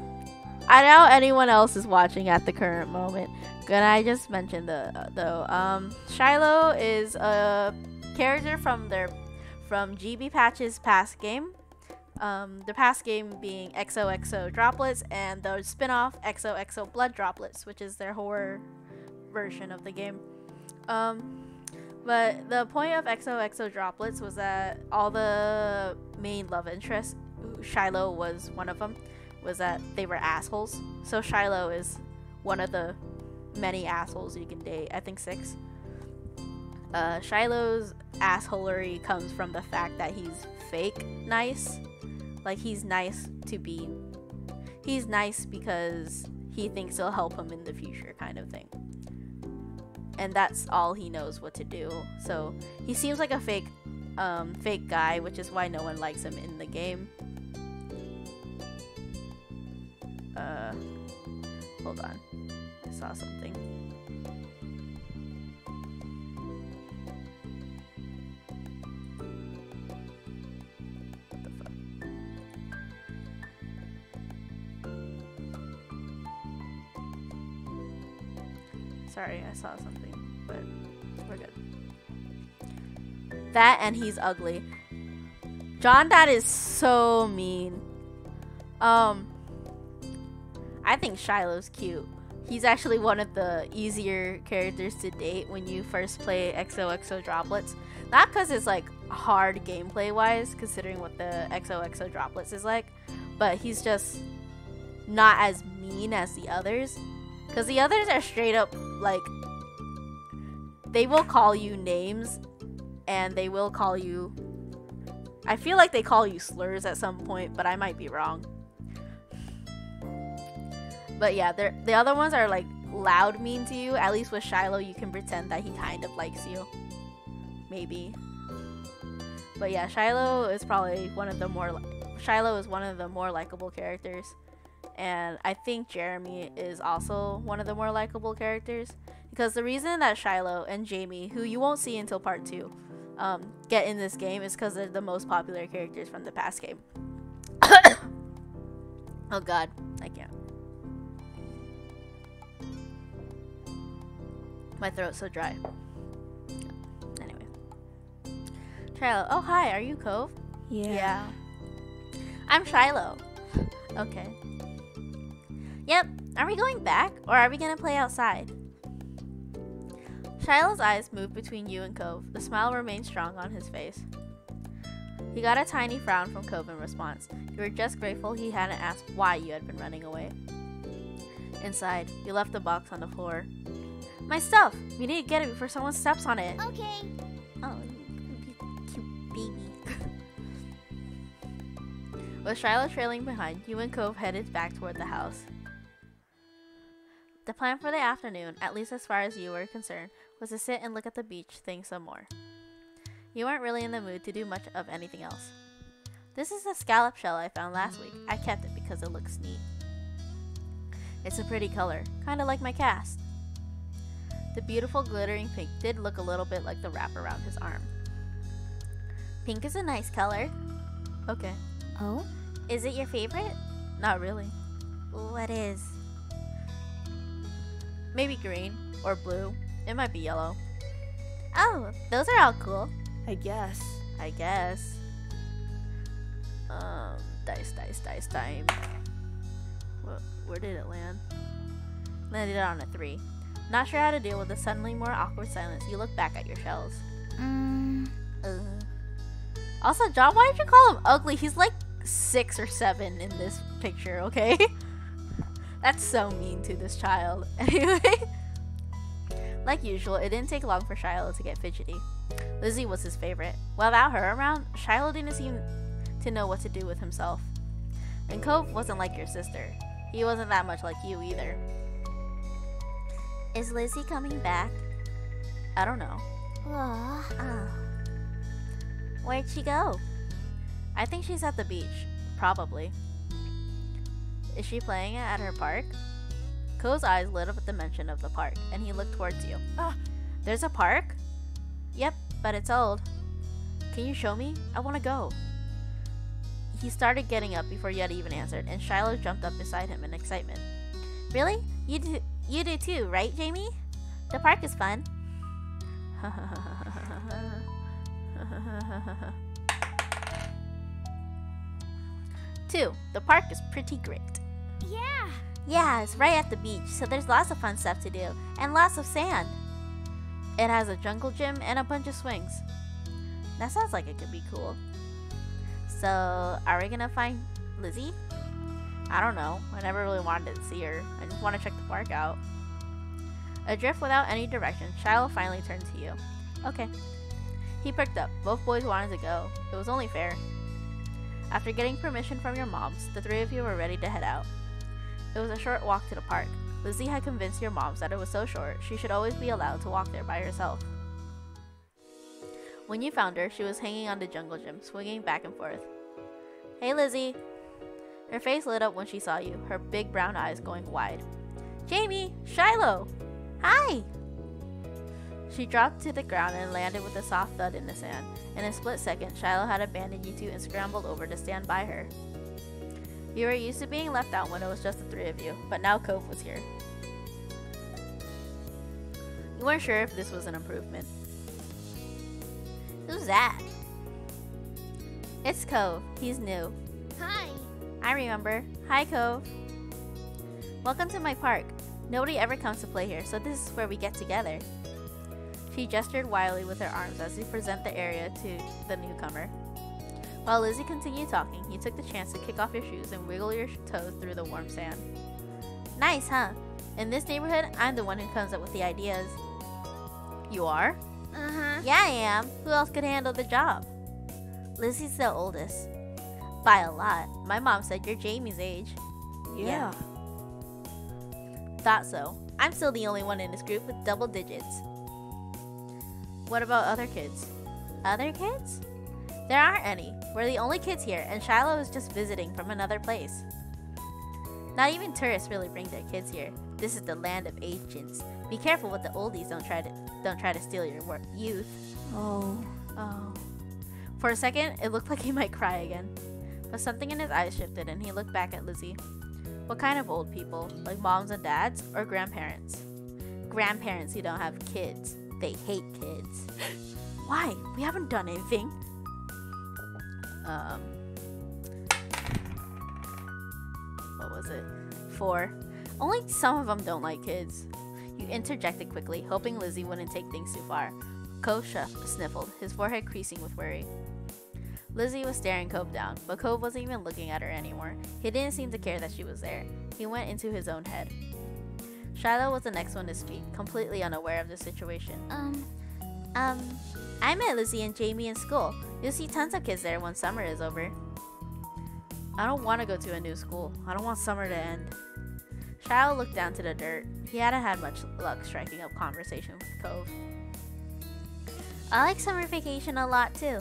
I doubt anyone else is watching at the current moment. Can I just mention the though? Um, Shiloh is a character from their from GB Patch's past game. Um, the past game being XOXO Droplets and the spin-off XOXO Blood Droplets, which is their horror version of the game. Um, but the point of XOXO Droplets was that all the main love interests, Shiloh was one of them, was that they were assholes. So Shiloh is one of the many assholes you can date. I think six. Uh, Shiloh's assholery comes from the fact that he's fake nice. Like he's nice to be. He's nice because he thinks it'll help him in the future, kind of thing. And that's all he knows what to do. So he seems like a fake, um, fake guy, which is why no one likes him in the game. Uh, hold on. I saw something. What the fuck? Sorry, I saw something, but we're good. That and he's ugly. John Dad is so mean. Um, I think Shiloh's cute. He's actually one of the easier characters to date when you first play XOXO Droplets. Not because it's like hard gameplay wise, considering what the XOXO Droplets is like, but he's just not as mean as the others. Because the others are straight up like, they will call you names and they will call you. I feel like they call you slurs at some point, but I might be wrong. But yeah, the other ones are like loud mean to you. At least with Shiloh, you can pretend that he kind of likes you. Maybe. But yeah, Shiloh is probably one of the more. Shiloh is one of the more likable characters. And I think Jeremy is also one of the more likable characters. Because the reason that Shiloh and Jamie, who you won't see until part two, um, get in this game is because they're the most popular characters from the past game. [coughs] oh god, I can't. My throat's so dry. Anyway. Shiloh. Oh, hi. Are you Cove? Yeah. Yeah. I'm Shiloh. Okay. Yep. Are we going back or are we going to play outside? Shiloh's eyes moved between you and Cove. The smile remained strong on his face. He got a tiny frown from Cove in response. You were just grateful he hadn't asked why you had been running away. Inside, you left the box on the floor. My stuff! We need to get it before someone steps on it. Okay. Oh, you cute baby. [laughs] With Shiloh trailing behind, you and Cove headed back toward the house. The plan for the afternoon, at least as far as you were concerned, was to sit and look at the beach, think some more. You weren't really in the mood to do much of anything else. This is a scallop shell I found last week. I kept it because it looks neat. It's a pretty color, kind of like my cast. The beautiful glittering pink did look a little bit like the wrap around his arm. Pink is a nice color. Okay. Oh? Is it your favorite? Not really. What is? Maybe green or blue. It might be yellow. Oh, those are all cool. I guess. I guess. Um, dice, dice, dice, time. Where, where did it land? Landed on a three. Not sure how to deal with the suddenly more awkward silence, you look back at your shells. Mm. Uh, Also, John, why did you call him ugly? He's like six or seven in this picture, okay? [laughs] That's so mean to this child. [laughs] Anyway, like usual, it didn't take long for Shiloh to get fidgety. Lizzie was his favorite. Without her around, Shiloh didn't seem to know what to do with himself. And Cove wasn't like your sister. He wasn't that much like you either. Is Lizzie coming back? I don't know. Oh. Where'd she go? I think she's at the beach. Probably. Is she playing at her park? Cove's eyes lit up at the mention of the park, and he looked towards you. Ah, there's a park? Yep, but it's old. Can you show me? I want to go. He started getting up before Yeti even answered, and Shiloh jumped up beside him in excitement. Really? You do, you do too, right, Jamie? The park is fun. 2. The park is pretty great. Yeah. Yeah, it's right at the beach, so there's lots of fun stuff to do, and lots of sand. It has a jungle gym and a bunch of swings. That sounds like it could be cool. So, are we gonna find Lizzie? I don't know. I never really wanted to see her. I just want to check the park out. Adrift without any direction, Shiloh finally turned to you. Okay. He perked up. Both boys wanted to go. It was only fair. After getting permission from your moms, the three of you were ready to head out. It was a short walk to the park. Lizzie had convinced your moms that it was so short she should always be allowed to walk there by herself. When you found her, she was hanging on the jungle gym, swinging back and forth. Hey, Lizzie! Her face lit up when she saw you, her big brown eyes going wide. Jamie! Shiloh! Hi! She dropped to the ground and landed with a soft thud in the sand. In a split second, Shiloh had abandoned you two and scrambled over to stand by her. You were used to being left out when it was just the three of you, but now Cove was here. You weren't sure if this was an improvement. Who's that? It's Cove. He's new. Hi. I remember. Hi, Cove. Welcome to my park. Nobody ever comes to play here, so this is where we get together. She gestured wildly with her arms as she present the area to the newcomer. While Lizzie continued talking, you took the chance to kick off your shoes and wiggle your toes through the warm sand. Nice, huh? In this neighborhood, I'm the one who comes up with the ideas. You are? Uh huh. Yeah, I am. Who else could handle the job? Lizzie's the oldest. By a lot. My mom said you're Jamie's age. Yeah. Thought so. I'm still the only one in this group with double digits. What about other kids? Other kids? There aren't any. We're the only kids here, and Shiloh is just visiting from another place. Not even tourists really bring their kids here. This is the land of ancients. Be careful with the oldies. Don't try to don't try to steal your youth. Oh. Oh. For a second, it looked like he might cry again. But something in his eyes shifted and he looked back at Lizzie. What kind of old people? Like moms and dads or grandparents? Grandparents who don't have kids. They hate kids. [laughs] Why? We haven't done anything. Um. What was it? Four. Only some of them don't like kids. You interjected quickly, hoping Lizzie wouldn't take things too far. Sh- sniffled, his forehead creasing with worry. Lizzie was staring Cove down, but Cove wasn't even looking at her anymore. He didn't seem to care that she was there. He went into his own head. Shiloh was the next one to speak, completely unaware of the situation. Um, um, I met Lizzie and Jamie in school. You'll see tons of kids there when summer is over. I don't want to go to a new school. I don't want summer to end. Shiloh looked down to the dirt. He hadn't had much luck striking up conversation with Cove. I like summer vacation a lot too.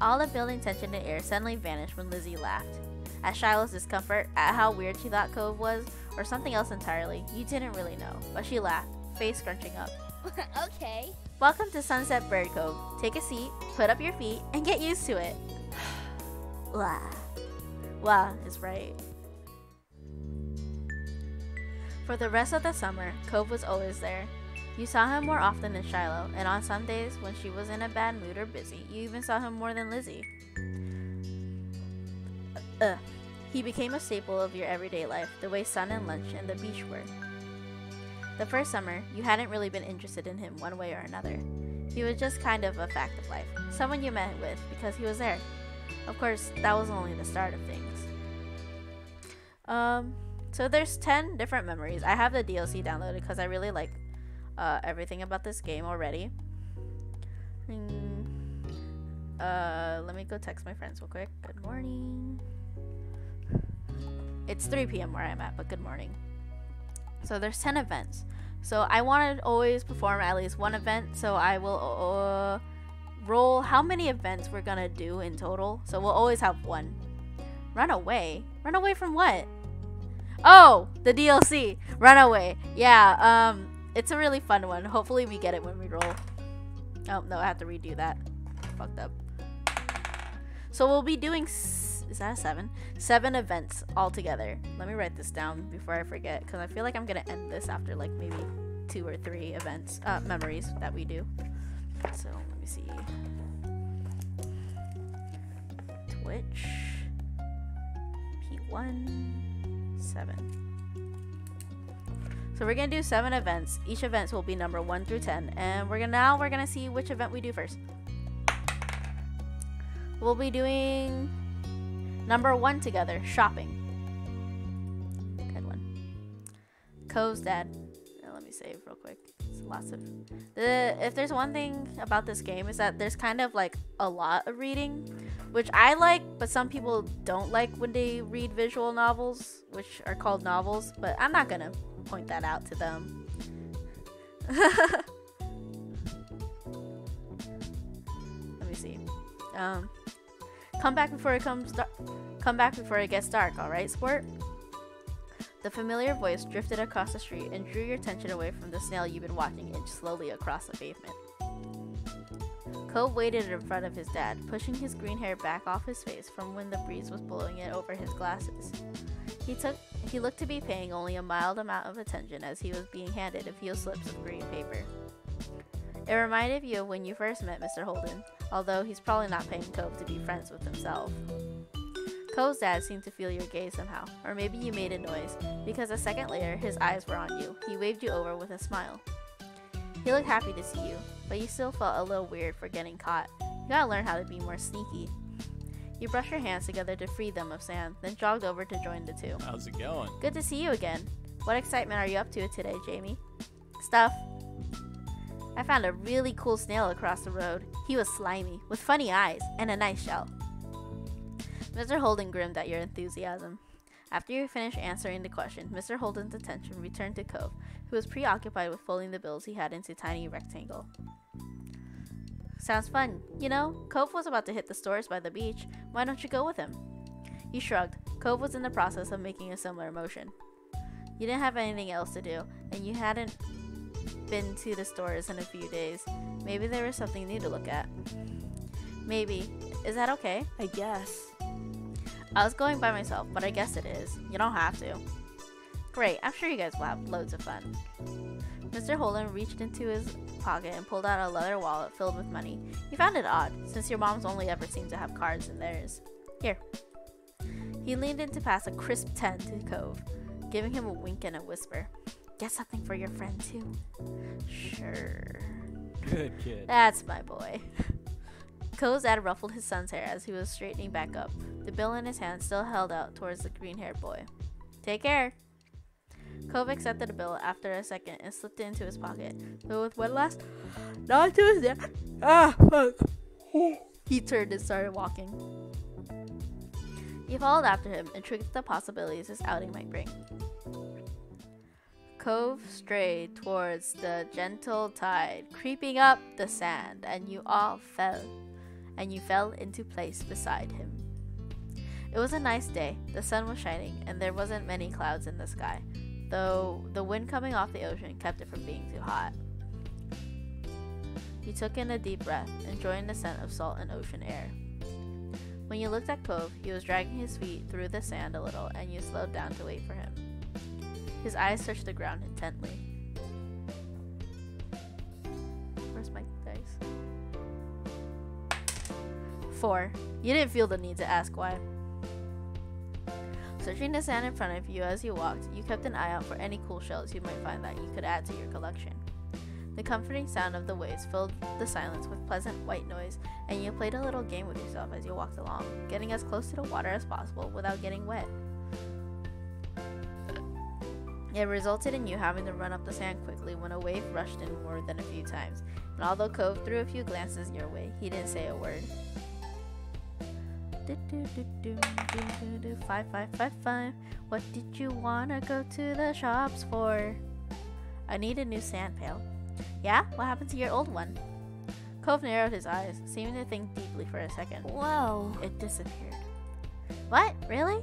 All the building tension in the air suddenly vanished when Lizzie laughed. At Shiloh's discomfort at how weird she thought Cove was, or something else entirely, you didn't really know, but she laughed, face scrunching up. [laughs] okay. Welcome to Sunset Bay Cove. Take a seat, put up your feet, and get used to it. Wah. Wah is right. For the rest of the summer, Cove was always there. You saw him more often than Shiloh, and on some days when she was in a bad mood or busy, you even saw him more than Lizzie. Ugh. He became a staple of your everyday life, the way sun and lunch and the beach were. The first summer, you hadn't really been interested in him one way or another. He was just kind of a fact of life, someone you met with because he was there. Of course, that was only the start of things. Um, so there's 10 different memories. I have the DLC downloaded because I really like uh, everything about this game already. Uh, let me go text my friends real quick. Good morning. It's 3 p.m. where I'm at, but good morning. So there's 10 events. So I want to always perform at least one event. So I will uh, roll how many events we're gonna do in total. So we'll always have one. Run away. Run away from what? Oh, the DLC. Run away. Yeah. Um, it's a really fun one. Hopefully we get it when we roll. Oh no, I have to redo that. Fucked up. So we'll be doing. is that a seven? Seven events altogether. Let me write this down before I forget, because I feel like I'm gonna end this after like maybe two or three events, uh, memories that we do. So let me see. Twitch. P1. Seven. So we're gonna do seven events. Each event will be number one through ten, and we're gonna now we're gonna see which event we do first. We'll be doing number one together, shopping. Good one. Cove's dad. Uh, let me save real quick. It's lots of the. If there's one thing about this game is that there's kind of like a lot of reading, which I like, but some people don't like when they read visual novels, which are called novels. But I'm not gonna point that out to them. [laughs] Let me see. Um, come back before it comes. Come back before it gets dark. All right, sport. The familiar voice drifted across the street and drew your attention away from the snail you've been watching inch slowly across the pavement. Cove waited in front of his dad, pushing his green hair back off his face from when the breeze was blowing it over his glasses. He took he looked to be paying only a mild amount of attention as he was being handed a few slips of green paper. It reminded you of when you first met Mr. Holden, although he's probably not paying Cove to be friends with himself. Cove's dad seemed to feel your gaze somehow, or maybe you made a noise, because a second later his eyes were on you. He waved you over with a smile. He looked happy to see you, but you still felt a little weird for getting caught. You gotta learn how to be more sneaky. You brushed your hands together to free them of sand, then jogged over to join the two. How's it going? Good to see you again. What excitement are you up to today, Jamie? Stuff. I found a really cool snail across the road. He was slimy, with funny eyes, and a nice shell. Mr. Holden grinned at your enthusiasm. After you finished answering the question, Mr. Holden's attention returned to Cove, who was preoccupied with folding the bills he had into a tiny rectangle. Sounds fun. You know, Cove was about to hit the stores by the beach. Why don't you go with him? He shrugged. Cove was in the process of making a similar motion. You didn't have anything else to do, and you hadn't been to the stores in a few days. Maybe there was something new to look at. Maybe. Is that okay? I guess. I was going by myself, but I guess it is. You don't have to. Great, I'm sure you guys will have loads of fun. Mr. Holden reached into his pocket and pulled out a leather wallet filled with money. He found it odd, since your moms only ever seemed to have cards in theirs. Here. He leaned in to pass a crisp 10 to Cove, giving him a wink and a whisper. Get something for your friend, too. Sure. Good kid. That's my boy. [laughs] Cove's dad ruffled his son's hair as he was straightening back up, the bill in his hand still held out towards the green haired boy. Take care. Cove accepted the bill after a second and slipped it into his pocket. But with one last not Tuesday. Ah fuck. He turned and started walking. He followed after him, intrigued at the possibilities his outing might bring. Cove strayed towards the gentle tide, creeping up the sand, and you all fell, and you fell into place beside him. It was a nice day. The sun was shining, and there wasn't many clouds in the sky, though the wind coming off the ocean kept it from being too hot. You took in a deep breath, enjoying the scent of salt and ocean air. When you looked at Cove, he was dragging his feet through the sand a little, and you slowed down to wait for him. His eyes searched the ground intently. Where's my dice? Four. You didn't feel the need to ask why. Searching the sand in front of you as you walked, you kept an eye out for any cool shells you might find that you could add to your collection. The comforting sound of the waves filled the silence with pleasant white noise, and you played a little game with yourself as you walked along, getting as close to the water as possible without getting wet. It resulted in you having to run up the sand quickly when a wave rushed in more than a few times, and although Cove threw a few glances your way, he didn't say a word. Five, five, five, five. What did you wanna go to the shops for? I need a new sand pail. Yeah? What happened to your old one? Cove narrowed his eyes, seeming to think deeply for a second. Whoa. It disappeared. What? Really?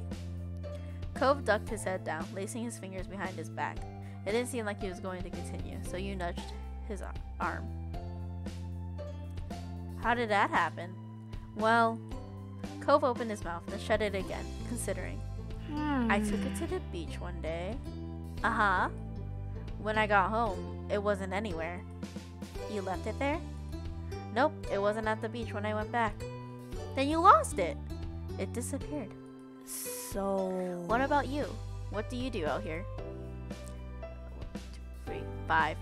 Cove ducked his head down, lacing his fingers behind his back. It didn't seem like he was going to continue, so you nudged his arm. How did that happen? Well, Cove opened his mouth and shut it again, considering. I took it to the beach one day. Uh huh. When I got home, it wasn't anywhere. You left it there? Nope, it wasn't at the beach when I went back. Then you lost it. It disappeared. So. What about you? What do you do out here? One, two, three, five.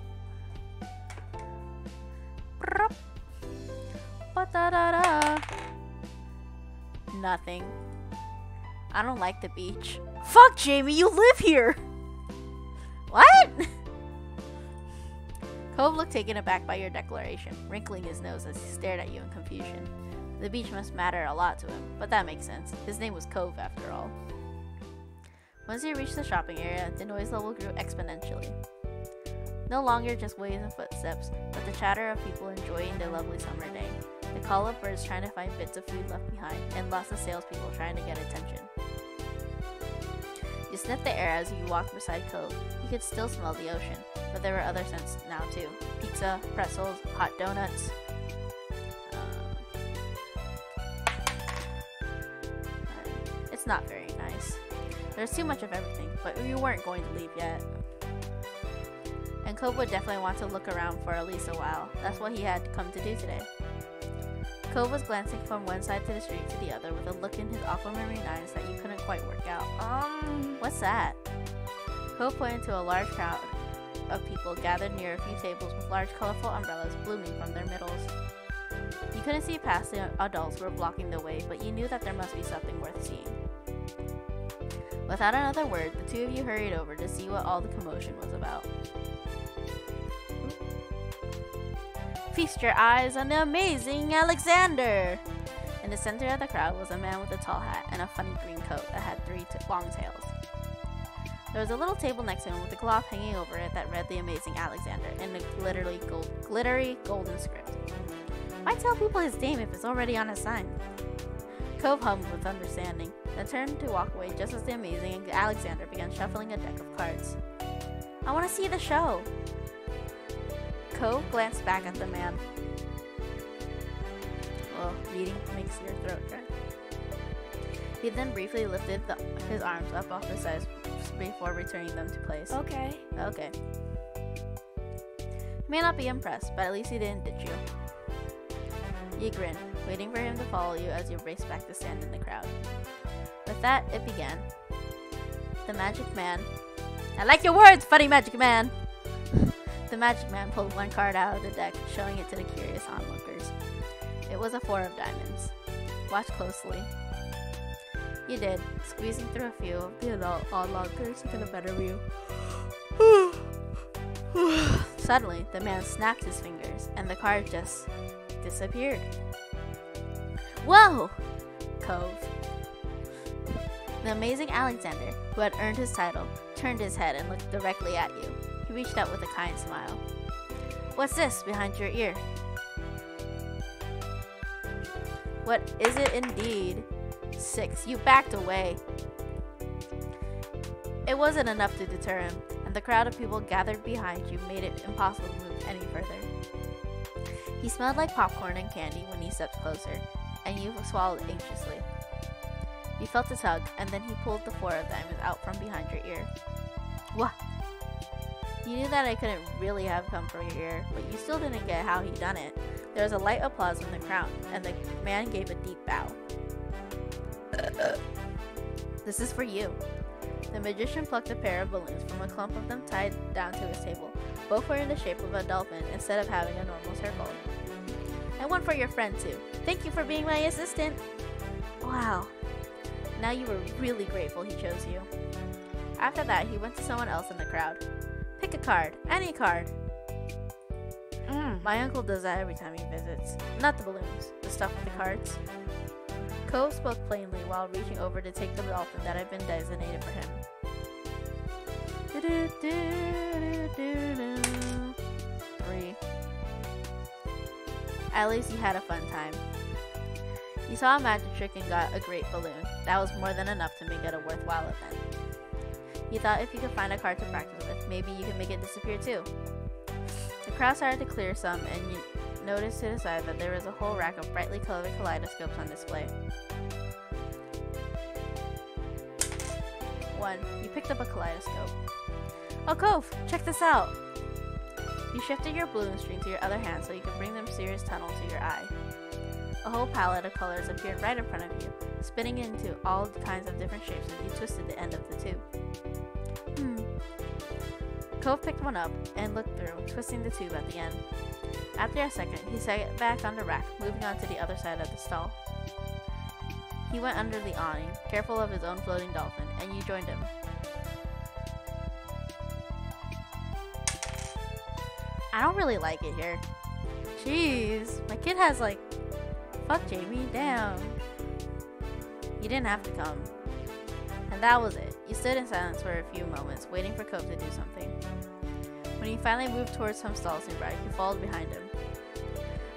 Nothing. I don't like the beach. Fuck, Jamie, you live here! What? Cove looked taken aback by your declaration, wrinkling his nose as he stared at you in confusion. The beach must matter a lot to him, but that makes sense. His name was Cove, after all. Once you reached the shopping area, the noise level grew exponentially. No longer just waves and footsteps, but the chatter of people enjoying their lovely summer day, the call of birds trying to find bits of food left behind, and lots of salespeople trying to get attention. You sniffed the air as you walked beside Cove. You could still smell the ocean, but there were other scents now too pizza, pretzels, hot donuts. Uh, it's not very nice. There's too much of everything, but you weren't going to leave yet. And Cove would definitely want to look around for at least a while. That's what he had come to do today. Cove was glancing from one side to the street to the other with a look in his aquamarine eyes that you couldn't quite work out. Um. What's that? Cove pointed to a large crowd of people gathered near a few tables with large colorful umbrellas blooming from their middles. You couldn't see past the adults who were blocking the way, but you knew that there must be something worth seeing. Without another word, the two of you hurried over to see what all the commotion was about. Feast your eyes on the amazing Alexander! In the center of the crowd was a man with a tall hat and a funny green coat that had three long tails. There was a little table next to him with a cloth hanging over it that read "The Amazing Alexander" in a glittery, gold, glittery golden script. Why tell people his name if it's already on a sign? Cove hummed with understanding, then turned to walk away just as the amazing Alexander began shuffling a deck of cards. I want to see the show. Cove glanced back at the man. Well, reading makes your throat dry. He then briefly lifted the, his arms up off his sides before returning them to place. Okay. Okay. You may not be impressed, but at least he didn't ditch you. You grinned, waiting for him to follow you as you raced back to stand in the crowd. With that, it began. The Magic Man. I like your words, funny Magic Man! [laughs] the Magic Man pulled one card out of the deck, showing it to the curious onlookers. It was a four of diamonds. Watch closely. You did, squeezing through a few of the adult onlookers to get a better view. [sighs] Suddenly, the man snapped his fingers, and the card just disappeared. Whoa! Cove. The amazing Alexander, who had earned his title, turned his head and looked directly at you. He reached out with a kind smile. What's this behind your ear? What is it indeed? Six. You backed away. It wasn't enough to deter him, and the crowd of people gathered behind you made it impossible to move any further. He smelled like popcorn and candy when he stepped closer, and you swallowed anxiously. You felt a tug, and then he pulled the four of diamonds out from behind your ear. What? You knew that I couldn't really have come from here, but you still didn't get how he done it. There was a light applause from the crowd, and the man gave a deep bow. [laughs] This is for you. The magician plucked a pair of balloons from a clump of them tied down to his table. Both were in the shape of a dolphin instead of having a normal circle. And one for your friend, too. Thank you for being my assistant. Wow. Now you were really grateful he chose you. After that, he went to someone else in the crowd. Pick a card, any card. Mm. My uncle does that every time he visits. Not the balloons, the stuff with the cards. Cove spoke plainly while reaching over to take the dolphin that had been designated for him. Three. At least he had a fun time. He saw a magic trick and got a great balloon. That was more than enough to make it a worthwhile event. You thought if you could find a card to practice with, maybe you could make it disappear too. The crowd started to clear some, and you noticed to the side that there was a whole rack of brightly colored kaleidoscopes on display. One, you picked up a kaleidoscope. Oh, Cove, check this out! You shifted your balloon string to your other hand so you could bring the serious tunnel to your eye. A whole palette of colors appeared right in front of you, spinning into all kinds of different shapes as you twisted the end of the tube. Hmm. Cove picked one up and looked through, twisting the tube at the end. After a second, he set it back on the rack, moving on to the other side of the stall. He went under the awning, careful of his own floating dolphin, and you joined him. I don't really like it here. Jeez, my kid has like. Fuck Jamie, damn. You didn't have to come. And that was it. You stood in silence for a few moments, waiting for Cove to do something. When he finally moved towards some stalls nearby, you followed behind him.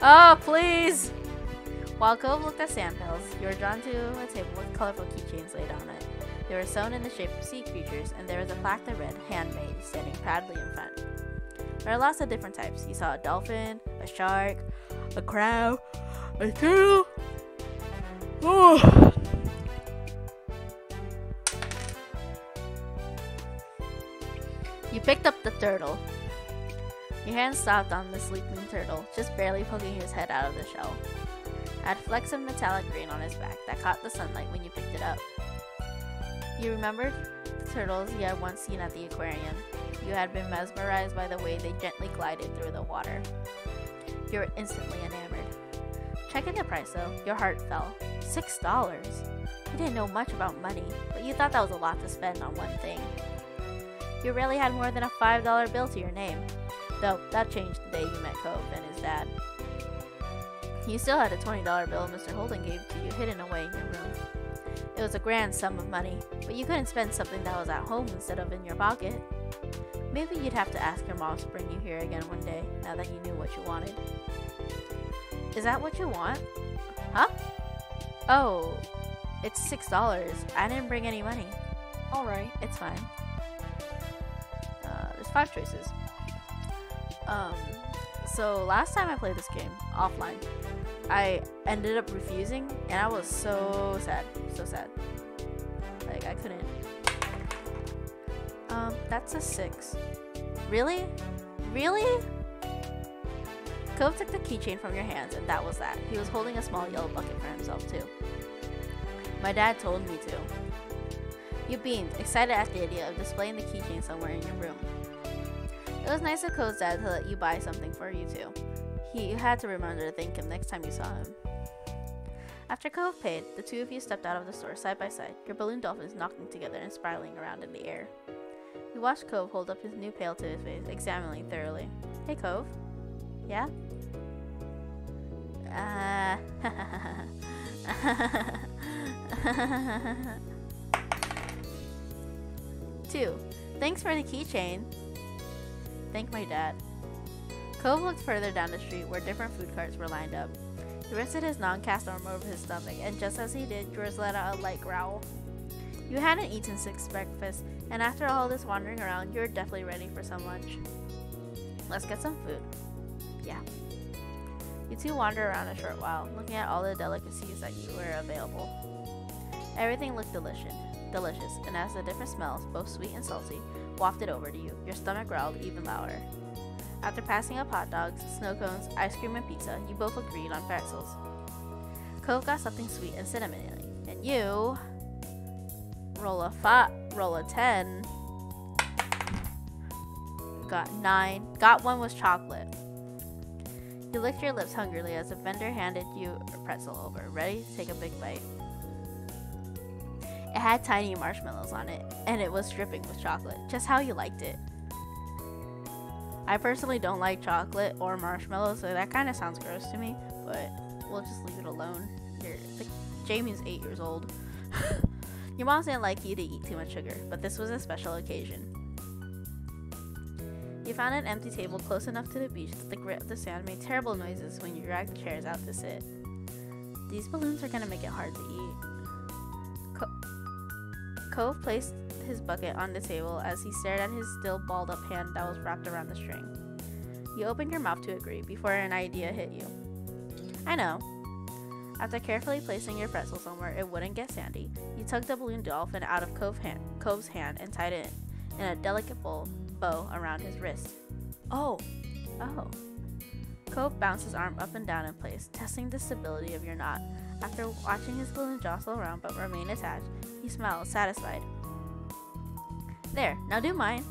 Oh, please! While Cove looked at sandpills, you were drawn to a table with colorful keychains laid on it. They were sewn in the shape of sea creatures, and there was a plaque that read, handmade, standing proudly in front. There are lots of different types. You saw a dolphin, a shark, a crab, a turtle. Oh. You picked up the turtle. Your hand stopped on the sleeping turtle, just barely poking his head out of the shell. It had flecks of metallic green on his back that caught the sunlight when you picked it up. You remembered the turtles you had once seen at the aquarium. You had been mesmerized by the way they gently glided through the water. You were instantly enamored. Checking the price though, your heart fell. Six dollars. You didn't know much about money, but you thought that was a lot to spend on one thing. You rarely had more than a five dollar bill to your name. Though that changed the day you met Cove and his dad. You still had a twenty dollar bill Mr. Holden gave to you hidden away in your room. It was a grand sum of money, but you couldn't spend something that was at home instead of in your pocket. Maybe you'd have to ask your mom to bring you here again one day, now that you knew what you wanted. Is that what you want? Huh? Oh, it's six dollars. I didn't bring any money. Alright. It's fine. Uh, there's five choices. Um, so last time I played this game offline, I ended up refusing, and I was so sad, so sad. Like I couldn't. Um, that's a six. Really? Really? Cove took the keychain from your hands, and that was that. He was holding a small yellow bucket for himself too. My dad told me to. You beamed, excited at the idea of displaying the keychain somewhere in your room. It was nice of Cove's dad to let you buy something for you too. He you had to remember to thank him next time you saw him. After Cove paid, the two of you stepped out of the store side by side, your balloon dolphins knocking together and spiraling around in the air. You watched Cove hold up his new pail to his face, examining thoroughly. Hey, Cove. Yeah? Uh. [laughs] Two. Thanks for the keychain. Thank my dad. Cove looked further down the street where different food carts were lined up. He rested his non-cast arm over his stomach, and just as he did, yours let out a light growl. You hadn't eaten since breakfast, and after all this wandering around, you're definitely ready for some lunch. Let's get some food. Yeah. You two wander around a short while, looking at all the delicacies that you were available. Everything looked delicious, delicious, and as the different smells, both sweet and salty, wafted over to you, your stomach growled even louder. After passing up hot dogs, snow cones, ice cream, and pizza, you both agreed on pretzels. Cove got something sweet and cinnamony, and you Roll a five. Roll a ten. Got nine. Got one was chocolate. You licked your lips hungrily as a vendor handed you a pretzel over, ready to take a big bite. It had tiny marshmallows on it, and it was dripping with chocolate, just how you liked it. I personally don't like chocolate or marshmallows, so that kind of sounds gross to me, but we'll just leave it alone. You're, like, Jamie's eight years old. [laughs] Your mom didn't like you to eat too much sugar, but this was a special occasion. You found an empty table close enough to the beach that the grit of the sand made terrible noises when you dragged chairs out to sit. These balloons are gonna make it hard to eat. Co- Cove placed his bucket on the table as he stared at his still balled up hand that was wrapped around the string. You opened your mouth to agree before an idea hit you. I know. After carefully placing your pretzel somewhere it wouldn't get sandy, you tugged the balloon dolphin out of Cove hand, Cove's hand and tied it in a delicate bow, bow around his wrist. Oh, Oh. Cove bounced his arm up and down in place, testing the stability of your knot. After watching his balloon jostle around but remain attached, he smiled, satisfied. There, now do mine.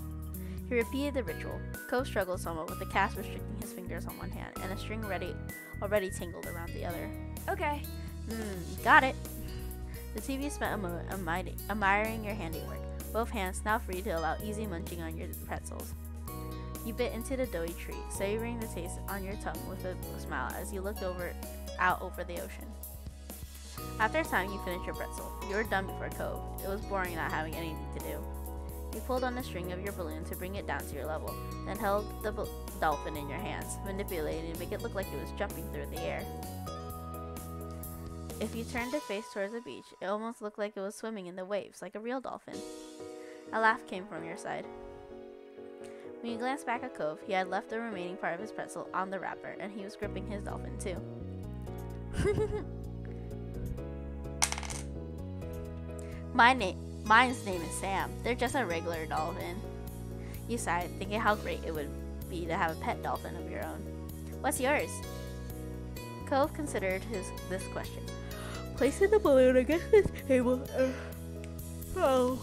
He repeated the ritual. Cove struggled somewhat with the cast restricting his fingers on one hand and a string ready already tangled around the other. okay. Hmm, got it. The TV spent a moment admiring your handiwork, both hands now free to allow easy munching on your pretzels. You bit into the doughy treat, savoring the taste on your tongue with a smile as you looked over out over the ocean. After a time, you finished your pretzel. You were done before Cove. It was boring not having anything to do. You pulled on the string of your balloon to bring it down to your level, then held the dolphin in your hands, manipulating it to make it look like it was jumping through the air. If you turned it face towards the beach, it almost looked like it was swimming in the waves, like a real dolphin. A laugh came from your side. When you glanced back at Cove, he had left the remaining part of his pretzel on the wrapper, and he was gripping his dolphin too. [laughs] My name, mine's name is Sam. They're just a regular dolphin. You sighed, thinking how great it would be to have a pet dolphin of your own. What's yours? Cove considered his this question. Placing the balloon against his table. Uh, oh.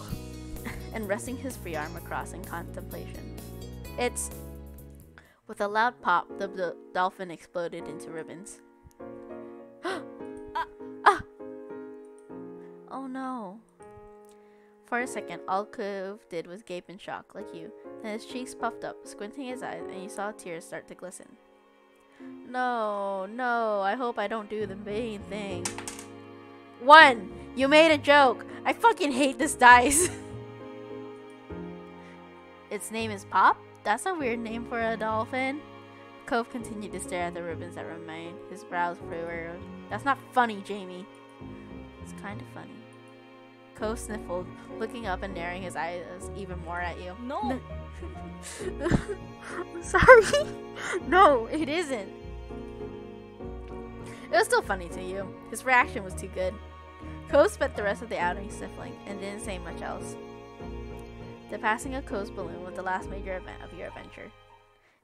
And resting his free arm across in contemplation. It's. With a loud pop, the, dolphin exploded into ribbons. [gasps] ah! Ah! Oh no. For a second, all Cove did was gape in shock, like you. Then his cheeks puffed up, squinting his eyes, and you saw tears start to glisten. No, no, I hope I don't do the main thing. One! You made a joke! I fucking hate this dice! [laughs] its name is Pop? That's a weird name for a dolphin. Cove continued to stare at the ribbons that remained, his brows furrowed. That's not funny, Jamie. It's kind of funny. Cove sniffled, looking up and narrowing his eyes even more at you. No. [laughs] Sorry. [laughs] no, it isn't. It was still funny to you. His reaction was too good. Cove spent the rest of the outing sniffling and didn't say much else. The passing of Cove's balloon was the last major event of your adventure.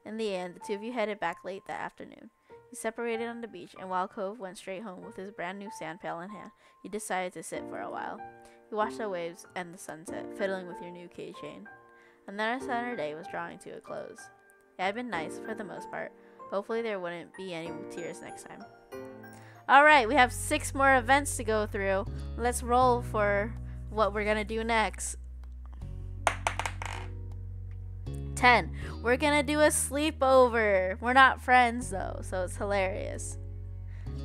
In the end, the two of you headed back late that afternoon. You separated on the beach, and while Cove went straight home with his brand new sand pail in hand, you decided to sit for a while. You watched the waves and the sunset, fiddling with your new keychain. Another Saturday day was drawing to a close. It had been nice for the most part. Hopefully, there wouldn't be any tears next time. Alright, we have six more events to go through. Let's roll for what we're gonna do next. 10. We're gonna do a sleepover. We're not friends though, so it's hilarious.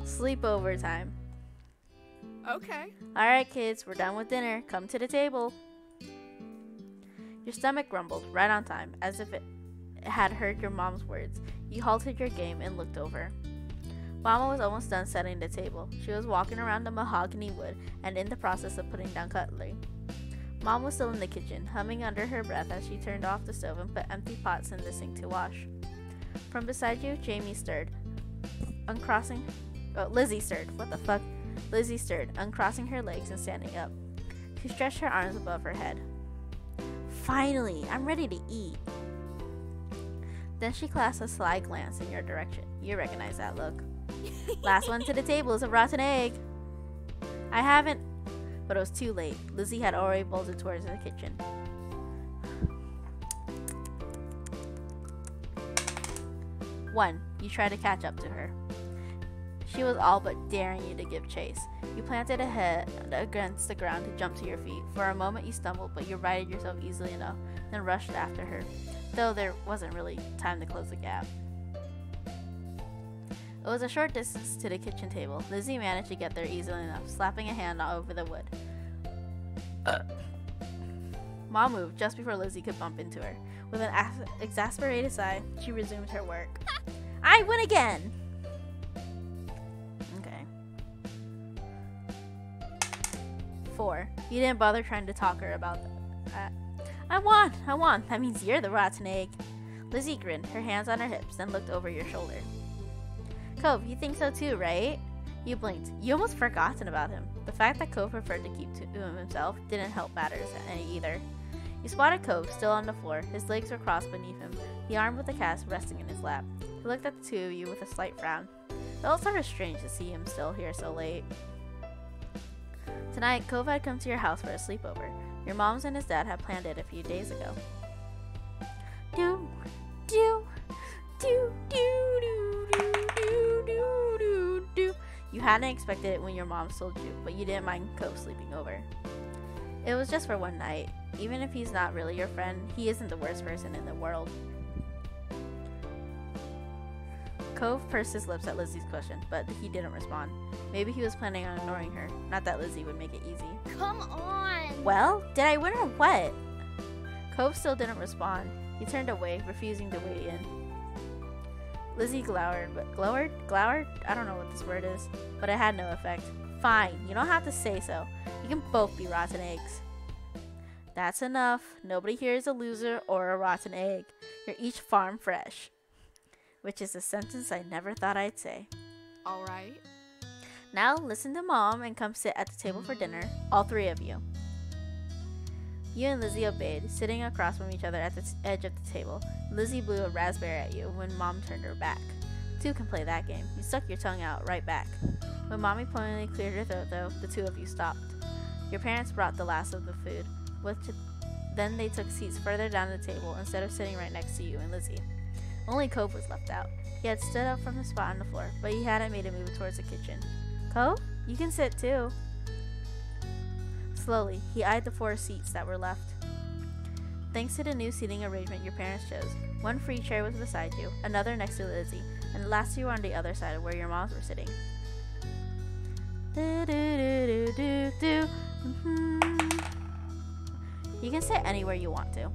Sleepover time. Okay. Alright, kids, we're done with dinner. Come to the table. Your stomach grumbled right on time, as if it had heard your mom's words. You halted your game and looked over. Mama was almost done setting the table. She was walking around the mahogany wood and in the process of putting down cutlery. Mom was still in the kitchen, humming under her breath as she turned off the stove and put empty pots in the sink to wash. From beside you, Jamie stirred, uncrossing. Oh, Lizzie stirred. What the fuck? Lizzie stirred, uncrossing her legs and standing up. She stretched her arms above her head. Finally, I'm ready to eat. Then she cast a sly glance in your direction. You recognize that look. Last one to the table is a rotten egg. I haven't. But it was too late. Lizzie had already bolted towards the kitchen. One, you try to catch up to her. She was all but daring you to give chase. You planted a head against the ground to jump to your feet. For a moment you stumbled, but you righted yourself easily enough, then rushed after her, though there wasn't really time to close the gap. It was a short distance to the kitchen table. Lizzie managed to get there easily enough, slapping a hand over the wood. Mom moved just before Lizzie could bump into her. With an exasperated sigh, she resumed her work. I win again! Okay. Four. You didn't bother trying to talk her about that. Uh, I won! I won! That means you're the rotten egg. Lizzie grinned, her hands on her hips, then looked over your shoulder. Cove, you think so too, right? You blinked. You almost forgotten about him. The fact that Cove preferred to keep to him himself didn't help matters any either. You spotted Cove, still on the floor. His legs were crossed beneath him, the arm with the cast resting in his lap. He looked at the two of you with a slight frown. It felt sort of strange to see him still here so late. Tonight, Cove had come to your house for a sleepover. Your mom's and his dad had planned it a few days ago. Do, do, do, do, do, do, do. You hadn't expected it when your mom told you, but you didn't mind Cove sleeping over. It was just for one night. Even if he's not really your friend, he isn't the worst person in the world. Cove pursed his lips at Lizzie's question, but he didn't respond. Maybe he was planning on ignoring her. Not that Lizzie would make it easy. Come on. Well, did I win or what? Cove still didn't respond. He turned away, refusing to wade in. Lizzie glowered, but glowered? Glowered? I don't know what this word is, but it had no effect. Fine, you don't have to say so. You can both be rotten eggs. That's enough. Nobody here is a loser or a rotten egg. You're each farm fresh. Which is a sentence I never thought I'd say. All right. Now listen to mom and come sit at the table for dinner, all three of you. You and Lizzie obeyed, sitting across from each other at the t- edge of the table. Lizzie blew a raspberry at you when mom turned her back. Two can play that game. You stuck your tongue out right back. When mommy pointedly cleared her throat, though, the two of you stopped. Your parents brought the last of the food, which then they took seats further down the table instead of sitting right next to you and Lizzie. Only Cove was left out. He had stood up from his spot on the floor, but he hadn't made a move towards the kitchen. Cove, you can sit too. Slowly, he eyed the four seats that were left. Thanks to the new seating arrangement your parents chose, one free chair was beside you, another next to Lizzie, and the last two were on the other side of where your moms were sitting. Do-do-do-do-do-do. Mhm. You can sit anywhere you want to.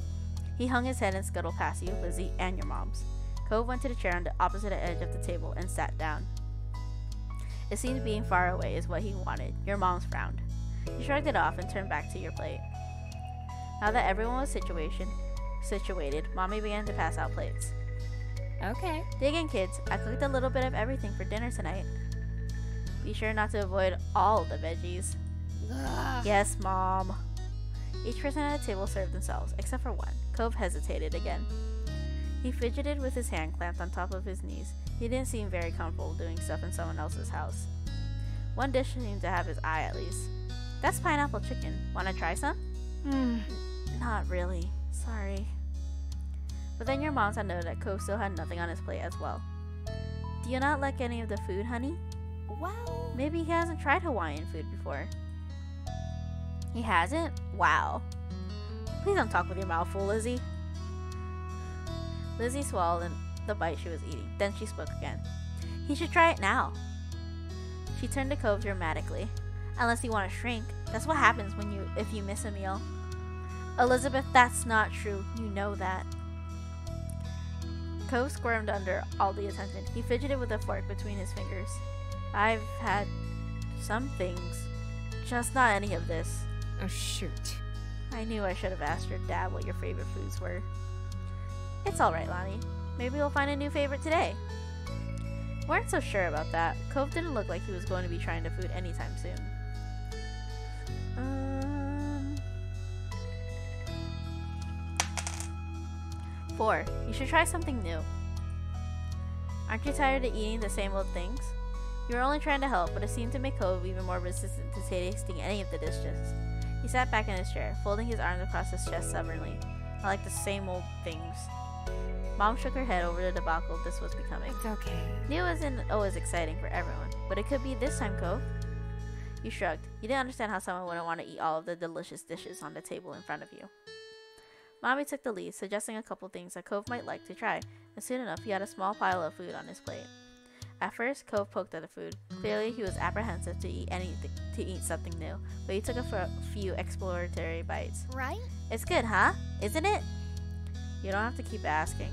He hung his head and scuttled past you, Lizzie, and your mom's. Cove went to the chair on the opposite edge of the table and sat down. It seemed being far away is what he wanted. Your mom's frowned. You shrugged it off and turned back to your plate. Now that everyone was situation situated, Mommy began to pass out plates. Okay. Dig in, kids. I cooked a little bit of everything for dinner tonight. Be sure not to avoid all the veggies. Ugh. Yes, Mom. Each person at the table served themselves, except for one. Cove hesitated again. He fidgeted with his hand clamped on top of his knees. He didn't seem very comfortable doing stuff in someone else's house. One dish seemed to have his eye at least. That's pineapple chicken. Wanna try some? Hmm. Not really. Sorry. But then your moms had noted that Cove still had nothing on his plate as well. Do you not like any of the food, honey? Well, Maybe he hasn't tried Hawaiian food before. He hasn't? Wow. Please don't talk with your mouth full, Lizzie. Lizzie swallowed the bite she was eating. Then she spoke again. He should try it now. She turned to Cove dramatically. Unless you want to shrink. That's what happens when you if you miss a meal. Elizabeth, that's not true. You know that. Cove squirmed under all the attention. He fidgeted with a fork between his fingers. I've had some things, just not any of this. Oh shoot. I knew I should have asked your dad what your favorite foods were. It's alright, Lonnie. Maybe we'll find a new favorite today. Weren't so sure about that. Cove didn't look like he was going to be trying to food anytime soon. Um. Four. You should try something new. Aren't you tired of eating the same old things? You were only trying to help, but it seemed to make Cove even more resistant to tasting any of the dishes. He sat back in his chair, folding his arms across his chest stubbornly. I like the same old things. Mom shook her head over the debacle this was becoming. It's okay. New it wasn't always exciting for everyone, but it could be this time, Cove. You shrugged. You didn't understand how someone wouldn't want to eat all of the delicious dishes on the table in front of you. Mommy took the lead, suggesting a couple things that Cove might like to try, and soon enough he had a small pile of food on his plate. At first, Cove poked at the food. Clearly, he was apprehensive to eat anything, to eat something new, but he took a few exploratory bites. Right? It's good, huh? Isn't it? You don't have to keep asking.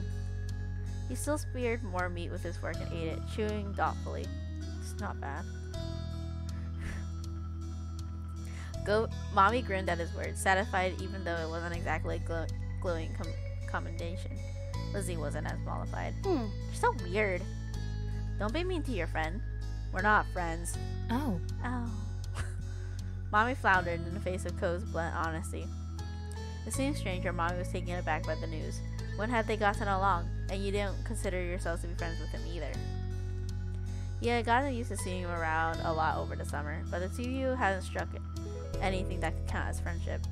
He still speared more meat with his fork and ate it, chewing thoughtfully. It's not bad. Go, mommy grinned at his words, satisfied even though it wasn't exactly glo- glowing com- commendation. Lizzie wasn't as mollified. Hmm. You're so weird. Don't be mean to your friend. We're not friends. Oh. Oh. [laughs] Mommy floundered in the face of Cove's blunt honesty. It seemed strange her mommy was taken aback by the news. When had they gotten along? And you didn't consider yourselves to be friends with him either. You had gotten used to seeing him around a lot over the summer, but the two of you hadn't struck anything that could count as friendship.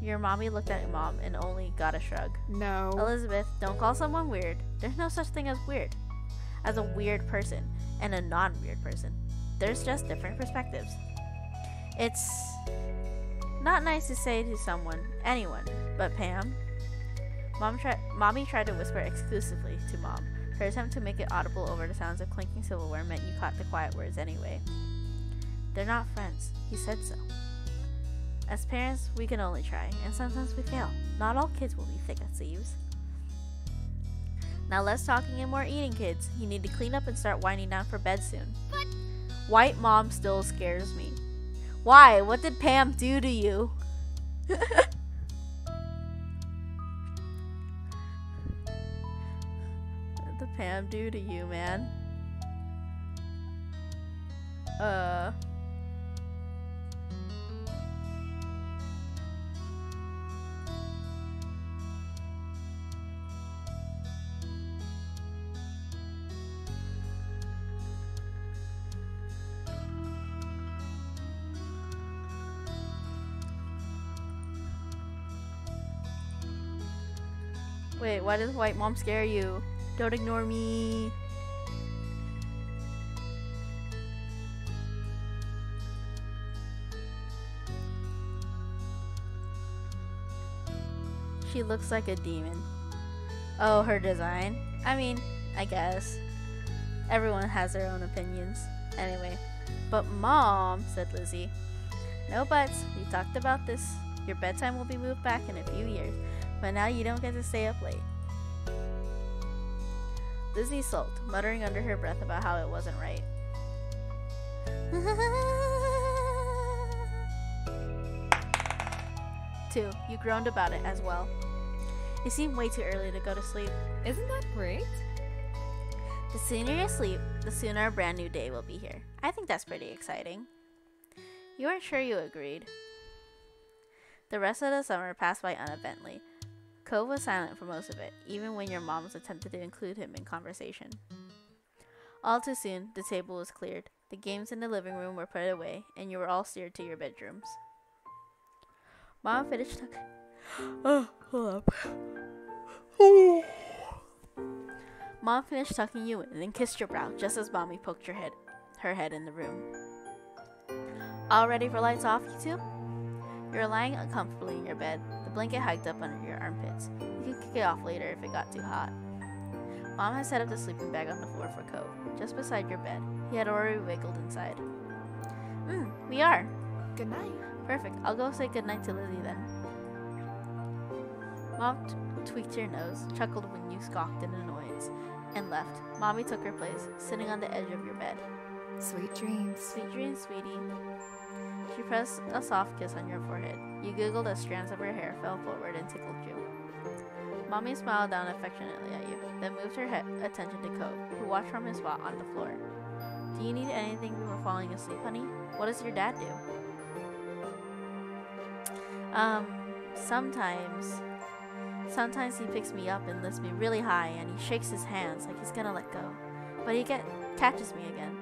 Your mommy looked at your mom and only got a shrug. No. Elizabeth, don't call someone weird. There's no such thing as weird. As a weird person and a non weird person. There's just different perspectives. It's not nice to say to someone, anyone, but Pam. Mom tried, Mommy tried to whisper exclusively to Mom. Her attempt to make it audible over the sounds of clinking silverware meant you caught the quiet words anyway. They're not friends. He said so. As parents, we can only try, and sometimes we fail. Not all kids will be thick as thieves. Now less talking and more eating, kids. You need to clean up and start winding down for bed soon. But- White mom still scares me. Why? What did Pam do to you? [laughs] what did Pam do to you, man? Uh. Wait, why does white mom scare you? Don't ignore me. She looks like a demon. Oh, her design? I mean, I guess. Everyone has their own opinions. Anyway. But mom, said Lizzie. No buts. We talked about this. Your bedtime will be moved back in a few years, but now you don't get to stay up late. Lizzie sulked, muttering under her breath about how it wasn't right. [laughs] Two, you groaned about it as well. It seemed way too early to go to sleep. Isn't that great? The sooner you sleep, the sooner a brand new day will be here. I think that's pretty exciting. You weren't sure you agreed. The rest of the summer passed by uneventfully. Cove was silent for most of it, even when your moms attempted to include him in conversation. All too soon, the table was cleared, the games in the living room were put away, and you were all steered to your bedrooms. Mom finished [gasps] Oh, hold up. Oh. Mom finished tucking you in and then kissed your brow just as Mommy poked your head, her head in the room. All ready for lights off, you two? You're lying uncomfortably in your bed, blanket hiked up under your armpits. You could kick it off later if it got too hot. Mom had set up the sleeping bag on the floor for Cove, just beside your bed. He had already wiggled inside. Hmm, we are. Good night. Perfect. I'll go say goodnight to Lizzie then. Mom t- tweaked your nose, chuckled when you scoffed in annoyance, and left. Mommy took her place, sitting on the edge of your bed. Sweet dreams. Sweet dreams, sweetie. She pressed a soft kiss on your forehead. You giggled as strands of her hair fell forward and tickled you. Mommy smiled down affectionately at you, then moved her head attention to Cove, who watched from his spot on the floor. Do you need anything before falling asleep, honey? What does your dad do? Um, sometimes. Sometimes he picks me up and lifts me really high and he shakes his hands like he's gonna let go. But he get catches me again.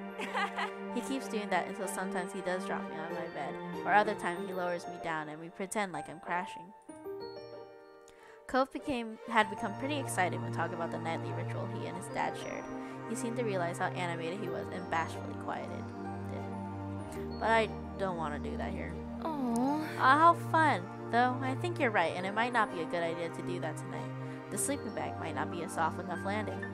[laughs] he keeps doing that until sometimes he does drop me on my bed, or other times he lowers me down and we pretend like I'm crashing. Cove became had become pretty excited when talking about the nightly ritual he and his dad shared. He seemed to realize how animated he was and bashfully quieted. But I don't want to do that here. Oh. Ah, how fun! Though I think you're right, and it might not be a good idea to do that tonight. The sleeping bag might not be a soft enough landing.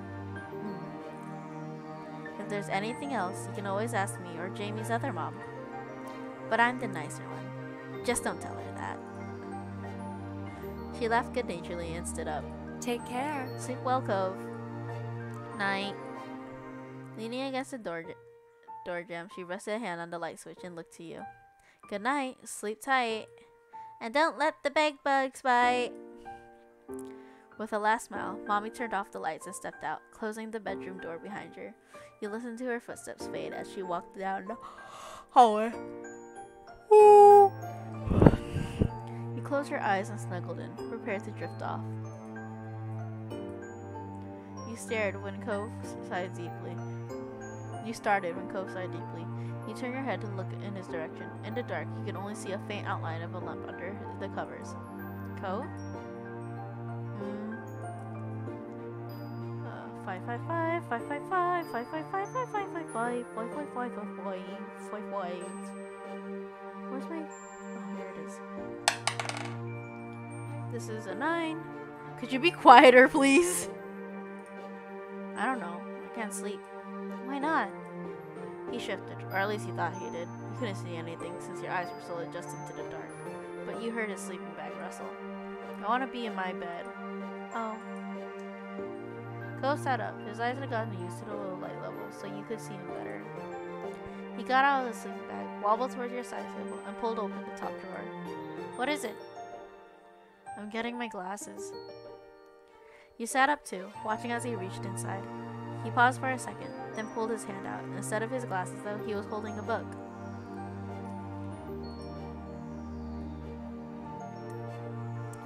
If there's anything else, you can always ask me or Jamie's other mom. But I'm the nicer one. Just don't tell her that. She laughed good naturedly and stood up. Take care. Sleep well, Cove. Night. Leaning against the door, door jamb, she rested a hand on the light switch and looked to you. Good night. Sleep tight. And don't let the bed bugs bite. With a last smile, Mommy turned off the lights and stepped out, closing the bedroom door behind her. You listened to her footsteps fade as she walked down the hallway. You closed your eyes and snuggled in, prepared to drift off. You stared when Cove sighed deeply. You started when Cove sighed deeply. You turned your head to look in his direction. In the dark, you could only see a faint outline of a lump under the covers. Cove? Five five five five five five five five five five five five five five five five five five five. Where's my? Oh, here it is. This is a nine. Could you be quieter, please? I don't know. I can't sleep. Why not? He shifted, or at least he thought he did. You couldn't see anything since your eyes were still adjusted to the dark. But you heard his sleeping bag rustle. I want to be in my bed. Oh. Cove sat up. His eyes had gotten used to the low light level, so you could see him better. He got out of the sleeping bag, wobbled towards your side table, and pulled open the top drawer. What is it? I'm getting my glasses. You sat up too, watching as he reached inside. He paused for a second, then pulled his hand out. Instead of his glasses, though, he was holding a book.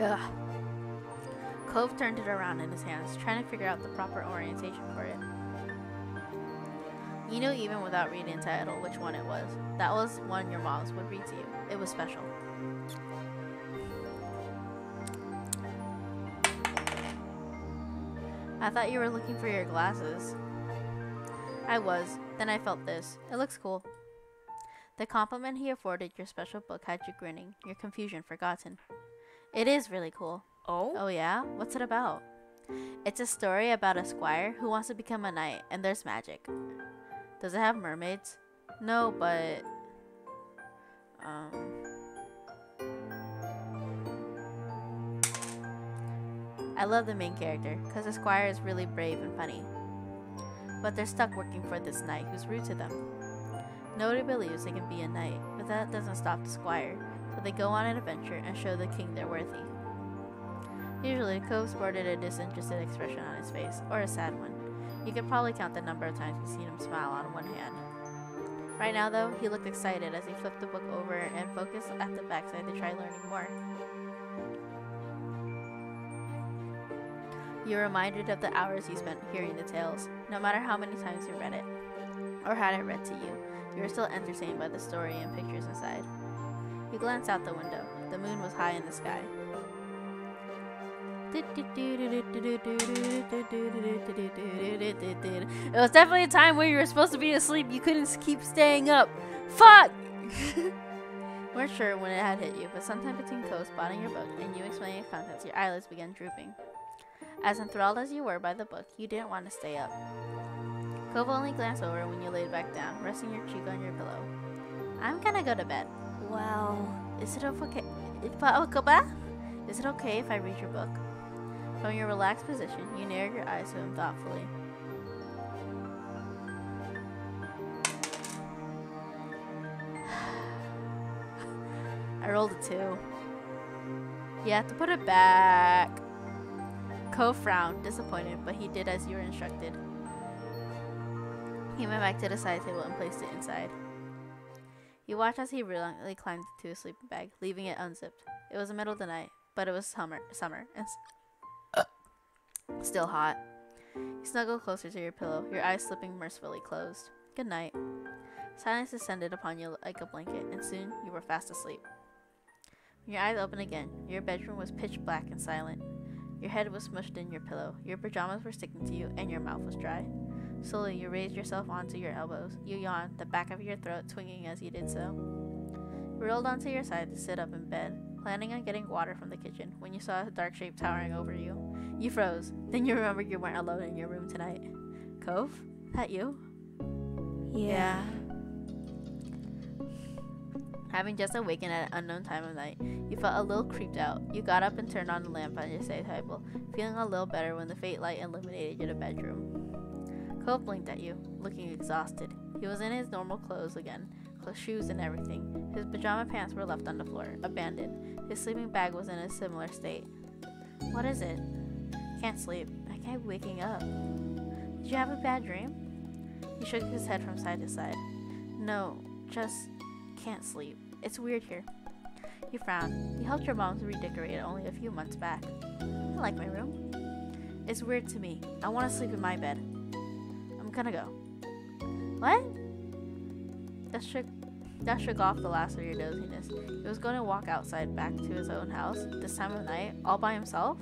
Ugh. Cove turned it around in his hands, trying to figure out the proper orientation for it. You knew even without reading the title which one it was. That was one your moms would read to you. It was special. I thought you were looking for your glasses. I was. Then I felt this. It looks cool. The compliment he afforded your special book had you grinning, your confusion forgotten. It is really cool. Oh? Oh, yeah? What's it about? It's a story about a squire who wants to become a knight, and there's magic. Does it have mermaids? No, but. Um. I love the main character, because the squire is really brave and funny. But they're stuck working for this knight who's rude to them. Nobody believes they can be a knight, but that doesn't stop the squire, so they go on an adventure and show the king they're worthy. Usually, Cove sported a disinterested expression on his face, or a sad one. You could probably count the number of times you've seen him smile on one hand. Right now, though, he looked excited as he flipped the book over and focused at the backside to try learning more. You're reminded of the hours you spent hearing the tales, no matter how many times you read it, or had it read to you. You were still entertained by the story and pictures inside. You glanced out the window. The moon was high in the sky. It was definitely a time where you were supposed to be asleep. You couldn't keep staying up. Fuck! [laughs] We weren't sure when it had hit you, but sometime between Cove spotting your book and you explaining its contents, your eyelids began drooping. As enthralled as you were by the book, you didn't want to stay up. Cove only glanced over when you laid back down, resting your cheek on your pillow. I'm gonna go to bed. Well, is it okay? Oh, is it okay if I read your book? From your relaxed position, you narrowed your eyes to him thoughtfully. [sighs] I rolled a two. You have to put it back. Cove frowned, disappointed, but he did as you were instructed. He went back to the side table and placed it inside. You watched as he reluctantly climbed into his sleeping bag, leaving it unzipped. It was the middle of the night, but it was summer, summer, and still hot. You snuggle closer to your pillow, your eyes slipping mercifully closed. Good night. Silence descended upon you like a blanket, and soon you were fast asleep. When your eyes opened again, your bedroom was pitch black and silent. Your head was smushed in your pillow, your pajamas were sticking to you, and your mouth was dry. Slowly, you raised yourself onto your elbows. You yawned, the back of your throat swinging as you did so. You rolled onto your side to sit up in bed, planning on getting water from the kitchen, when you saw a dark shape towering over you. You froze. Then you remembered you weren't alone in your room tonight. Cove? That you? Yeah. Having just awakened at an unknown time of night, you felt a little creeped out. You got up and turned on the lamp on your side table, feeling a little better when the faint light illuminated your bedroom. Cove blinked at you, looking exhausted. He was in his normal clothes again, clothes, shoes, and everything. His pajama pants were left on the floor, abandoned. His sleeping bag was in a similar state. What is it? Can't sleep. I keep waking up. Did you have a bad dream? He shook his head from side to side. No, just can't sleep. It's weird here. You frowned. You helped your mom to redecorate it only a few months back. I like my room. It's weird to me. I want to sleep in my bed. I'm gonna go. What? That shook that shook off the last of your doziness. He was going to walk outside back to his own house, this time of night, all by himself.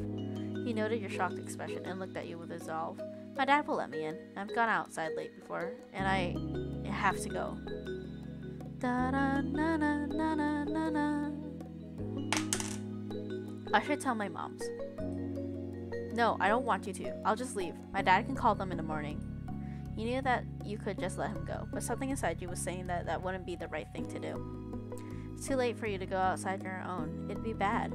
He noted your shocked expression and looked at you with resolve. My dad will let me in. I've gone outside late before, and I have to go. I should tell my moms. No, I don't want you to. I'll just leave. My dad can call them in the morning. You knew that you could just let him go, but something inside you was saying that that wouldn't be the right thing to do. It's too late for you to go outside on your own. It'd be bad.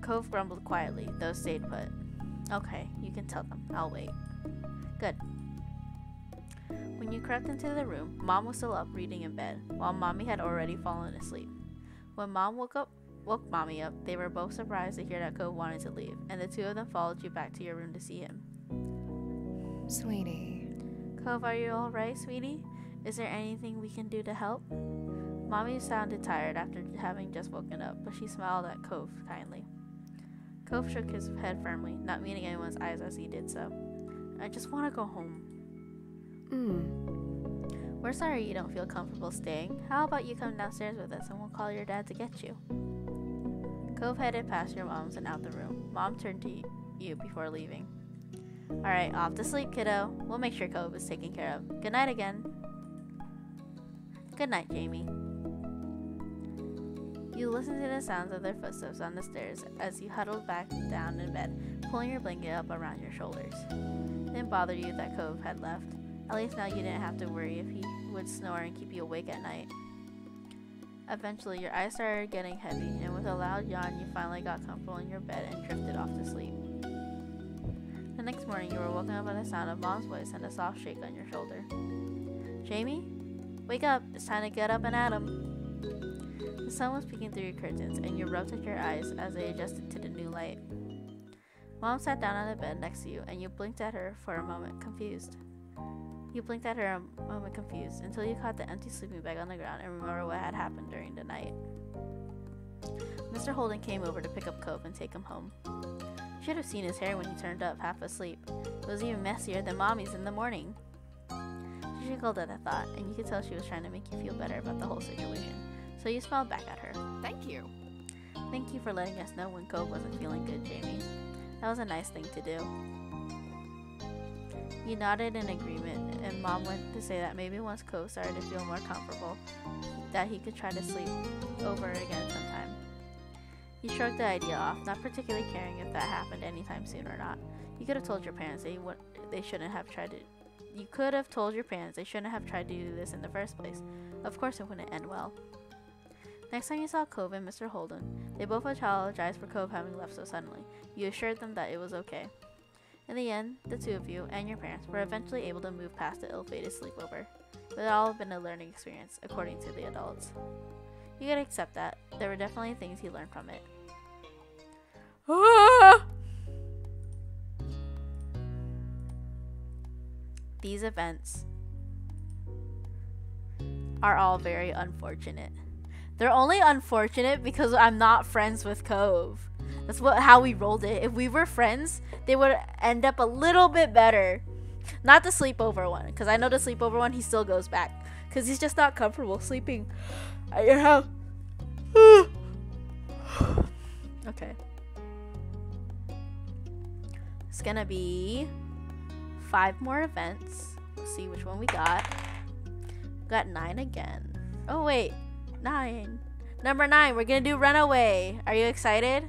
Cove grumbled quietly, though stayed put. Okay, you can tell them. I'll wait. Good. When you crept into the room, Mom was still up reading in bed, while Mommy had already fallen asleep. When Mom woke up, woke Mommy up, they were both surprised to hear that Cove wanted to leave, and the two of them followed you back to your room to see him. Sweetie. Cove, are you alright, sweetie? Is there anything we can do to help? Mommy sounded tired after having just woken up, but she smiled at Cove kindly. Cove shook his head firmly, not meeting anyone's eyes as he did so. I just want to go home. Mm. We're sorry you don't feel comfortable staying. How about you come downstairs with us and we'll call your dad to get you? Cove headed past your mom's and out the room. Mom turned to you before leaving. Alright, off to sleep, kiddo. We'll make sure Cove is taken care of. Good night again. Good night, Jamie. You listened to the sounds of their footsteps on the stairs as you huddled back down in bed, pulling your blanket up around your shoulders. It didn't bother you that Cove had left. At least now you didn't have to worry if he would snore and keep you awake at night. Eventually, your eyes started getting heavy, and with a loud yawn, you finally got comfortable in your bed and drifted off to sleep. Next morning, you were woken up by the sound of Mom's voice and a soft shake on your shoulder. Jamie? Wake up! It's time to get up and at 'em! The sun was peeking through your curtains, and you rubbed at your eyes as they adjusted to the new light. Mom sat down on the bed next to you, and you blinked at her for a moment, confused. You blinked at her a moment confused until you caught the empty sleeping bag on the ground and remembered what had happened during the night. Mr. Holden came over to pick up Cove and take him home. You should have seen his hair when he turned up, half asleep. It was even messier than Mommy's in the morning. She giggled at the thought, and you could tell she was trying to make you feel better about the whole situation. So you smiled back at her. Thank you. Thank you for letting us know when Cove wasn't feeling good, Jamie. That was a nice thing to do. You nodded in agreement, and Mom went to say that maybe once Cove started to feel more comfortable, that he could try to sleep over again sometime. You shrugged the idea off, not particularly caring if that happened anytime soon or not. You could have told your parents they would they shouldn't have tried to. You could have told your parents they shouldn't have tried to do this in the first place. Of course, it wouldn't end well. Next time you saw Cove and Mr. Holden, they both apologized for Cove having left so suddenly. You assured them that it was okay. In the end, the two of you and your parents were eventually able to move past the ill-fated sleepover. But It all had been a learning experience, according to the adults. You could accept that. There were definitely things you learned from it. [sighs] These events are all very unfortunate. They're only unfortunate because I'm not friends with Cove. That's what how we rolled it. If we were friends, they would end up a little bit better. Not the sleepover one, because I know the sleepover one he still goes back, because he's just not comfortable sleeping at your house. okay. It's gonna be five more events. Let's see which one we got. Got nine again. Oh wait, nine. Number nine, we're gonna do Runaway. Are you excited?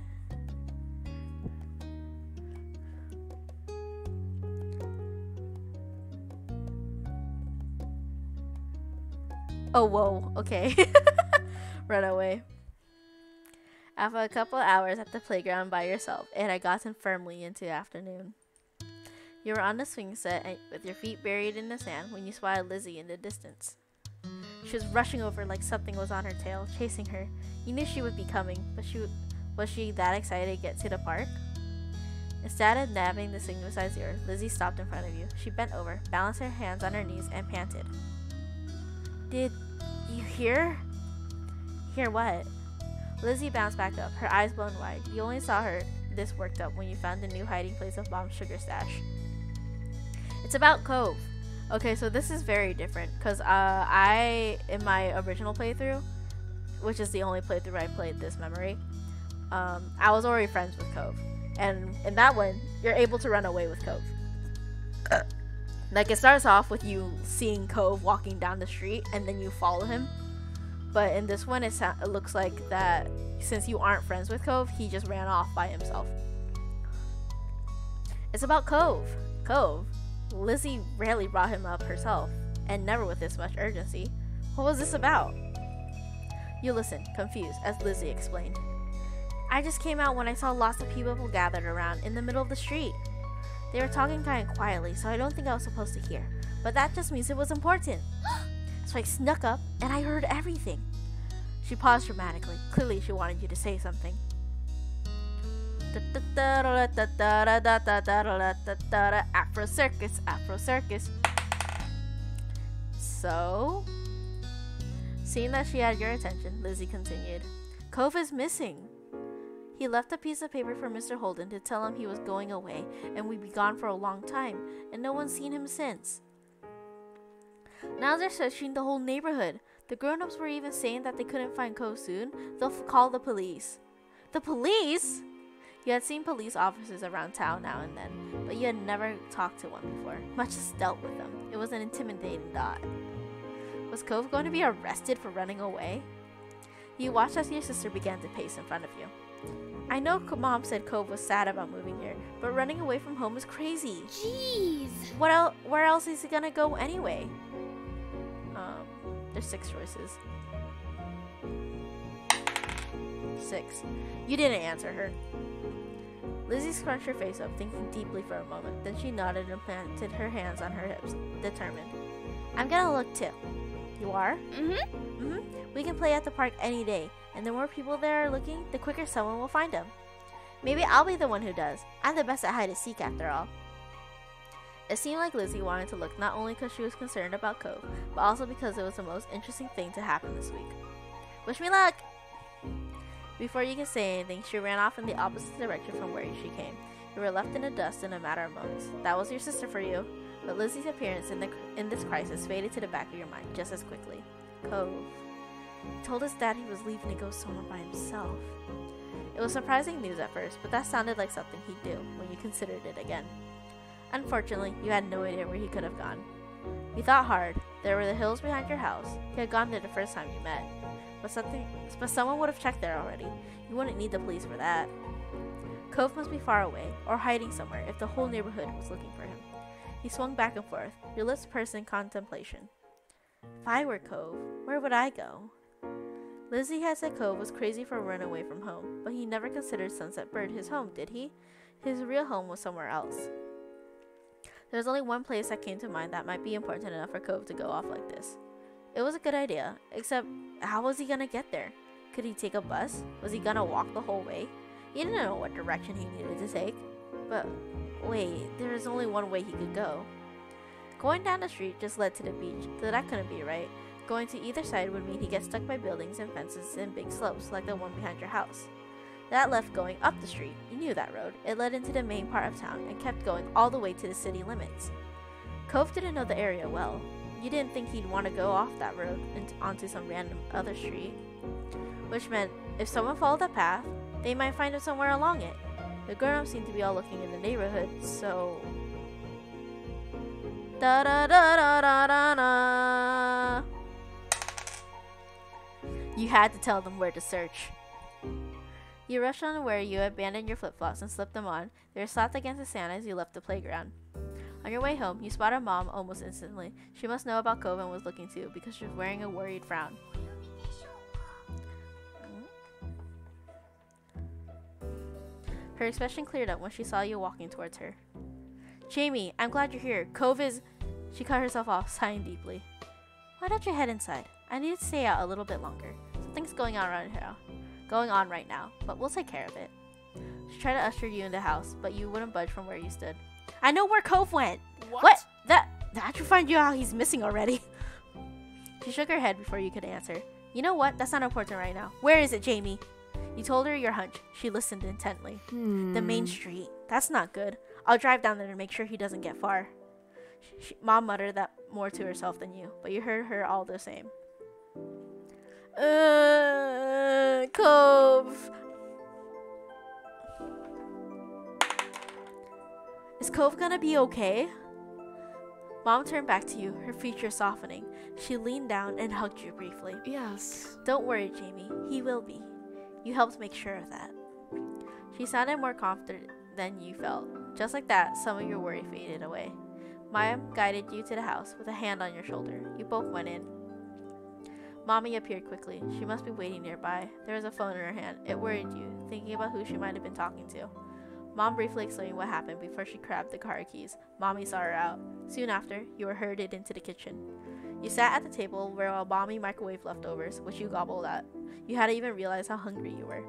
Oh, whoa. Okay. [laughs] Runaway. After a couple hours at the playground by yourself, and it had gotten firmly into afternoon. You were on the swing set and with your feet buried in the sand when you spotted Lizzie in the distance. She was rushing over like something was on her tail, chasing her. You knew she would be coming, but she was she that excited to get to the park? Instead of nabbing the swing beside yours, Lizzie stopped in front of you. She bent over, balanced her hands on her knees, and panted. Did you hear? Hear what? Lizzie bounced back up, her eyes blown wide. You only saw her this worked up when you found the new hiding place of Mom's sugar stash. It's about Cove. Okay, so this is very different because uh, I, in my original playthrough, which is the only playthrough I played this memory, um, I was already friends with Cove. And in that one, you're able to run away with Cove. like, it starts off with you seeing Cove walking down the street and then you follow him. But in this one, it, it looks like that since you aren't friends with Cove, he just ran off by himself. It's about Cove. Cove. Lizzie rarely brought him up herself, and never with this much urgency. What was this about? You listened, confused, as Lizzie explained. I just came out when I saw lots of people gathered around in the middle of the street. They were talking kind of quietly, so I don't think I was supposed to hear. But that just means it was important. [gasps] [gasps] [gasps] so I snuck up, and I heard everything. She paused dramatically. Clearly, she wanted you to say something. Afro Circus, Afro Circus. So, seeing that she had your attention, Lizzie continued. Cove is missing. He left a piece of paper for Mr. Holden to tell him he was going away and we'd be gone for a long time, and no one's seen him since. Now they're searching the whole neighborhood. The grown ups were even saying that they couldn't find Cove soon. They'll call the police. The police? You had seen police officers around town now and then, but you had never talked to one before, much as dealt with them. It was an intimidating thought. Was Cove going to be arrested for running away? You watched as your sister began to pace in front of you. I know mom said Cove was sad about moving here, but running away from home is crazy. Jeez. What el- where else is he gonna go anyway? Um, there's six choices. Six. You didn't answer her. Lizzie scrunched her face up, thinking deeply for a moment. Then she nodded and planted her hands on her hips, determined. I'm gonna look too. You are? Mm-hmm. Mm-hmm. We can play at the park any day, and the more people there are looking, the quicker someone will find them. Maybe I'll be the one who does. I'm the best at hide and seek after all. It seemed like Lizzie wanted to look not only because she was concerned about Cove, but also because it was the most interesting thing to happen this week. Wish me luck! Before you could say anything, she ran off in the opposite direction from where she came. You were left in the dust in a matter of moments. That was your sister for you. But Lizzie's appearance in, the, in this crisis faded to the back of your mind just as quickly. Cove. He told his dad he was leaving to go somewhere by himself. It was surprising news at first, but that sounded like something he'd do when you considered it again. Unfortunately, you had no idea where he could have gone. You thought hard. There were the hills behind your house. He had gone there the first time you met. But something but someone would have checked there already. You wouldn't need the police for that. Cove must be far away, or hiding somewhere if the whole neighborhood was looking for him. He swung back and forth, your lips pursed in contemplation. If I were Cove, where would I go? Lizzie had said Cove was crazy for a run away from home, but he never considered Sunset Bay his home, did he? His real home was somewhere else. There was only one place that came to mind that might be important enough for Cove to go off like this. It was a good idea, except how was he gonna get there? Could he take a bus? Was he gonna walk the whole way? He didn't know what direction he needed to take. But wait, there is only one way he could go. Going down the street just led to the beach, so that couldn't be right. Going to either side would mean he gets stuck by buildings and fences and big slopes like the one behind your house. That left going up the street. You knew that road. It led into the main part of town and kept going all the way to the city limits. Cove didn't know the area well. You didn't think he'd want to go off that road and onto some random other street. Which meant if someone followed that path, they might find him somewhere along it. The grown ups seemed to be all looking in the neighborhood, so. Da da da da da da da. You had to tell them where to search. You rush on where you abandoned your flip flops and slipped them on. They were slapped against the sand as you left the playground. On your way home, you spotted mom almost instantly. She must know about Cove and was looking too because she was wearing a worried frown. Her expression cleared up when she saw you walking towards her. Jamie, I'm glad you're here. Cove is. She cut herself off, sighing deeply. Why don't you head inside? I need to stay out a little bit longer. Something's going on around now. Going on right now, but we'll take care of it. She tried to usher you in the house, but you wouldn't budge from where you stood. I know where Cove went. What? That that should find you out he's missing already. [laughs] she shook her head before you could answer. You know what? That's not important right now. Where is it, Jamie? You told her your hunch. She listened intently. The main hmm. street. That's not good. I'll drive down there to make sure he doesn't get far. She, Mom muttered that more to herself than you, but you heard her all the same. Uh, Cove. Is Cove gonna be okay? Mom turned back to you, her features softening. She leaned down and hugged you briefly. Yes. Don't worry, Jamie. He will be. You helped make sure of that. She sounded more confident than you felt. Just like that, some of your worry faded away. Maya guided you to the house with a hand on your shoulder. You both went in. Mommy appeared quickly. She must be waiting nearby. There was a phone in her hand. It worried you, thinking about who she might have been talking to. Mom briefly explained what happened before she grabbed the car keys. Mommy saw her out. Soon after, you were herded into the kitchen. You sat at the table where while Mommy microwaved leftovers, which you gobbled at. You hadn't even realized how hungry you were.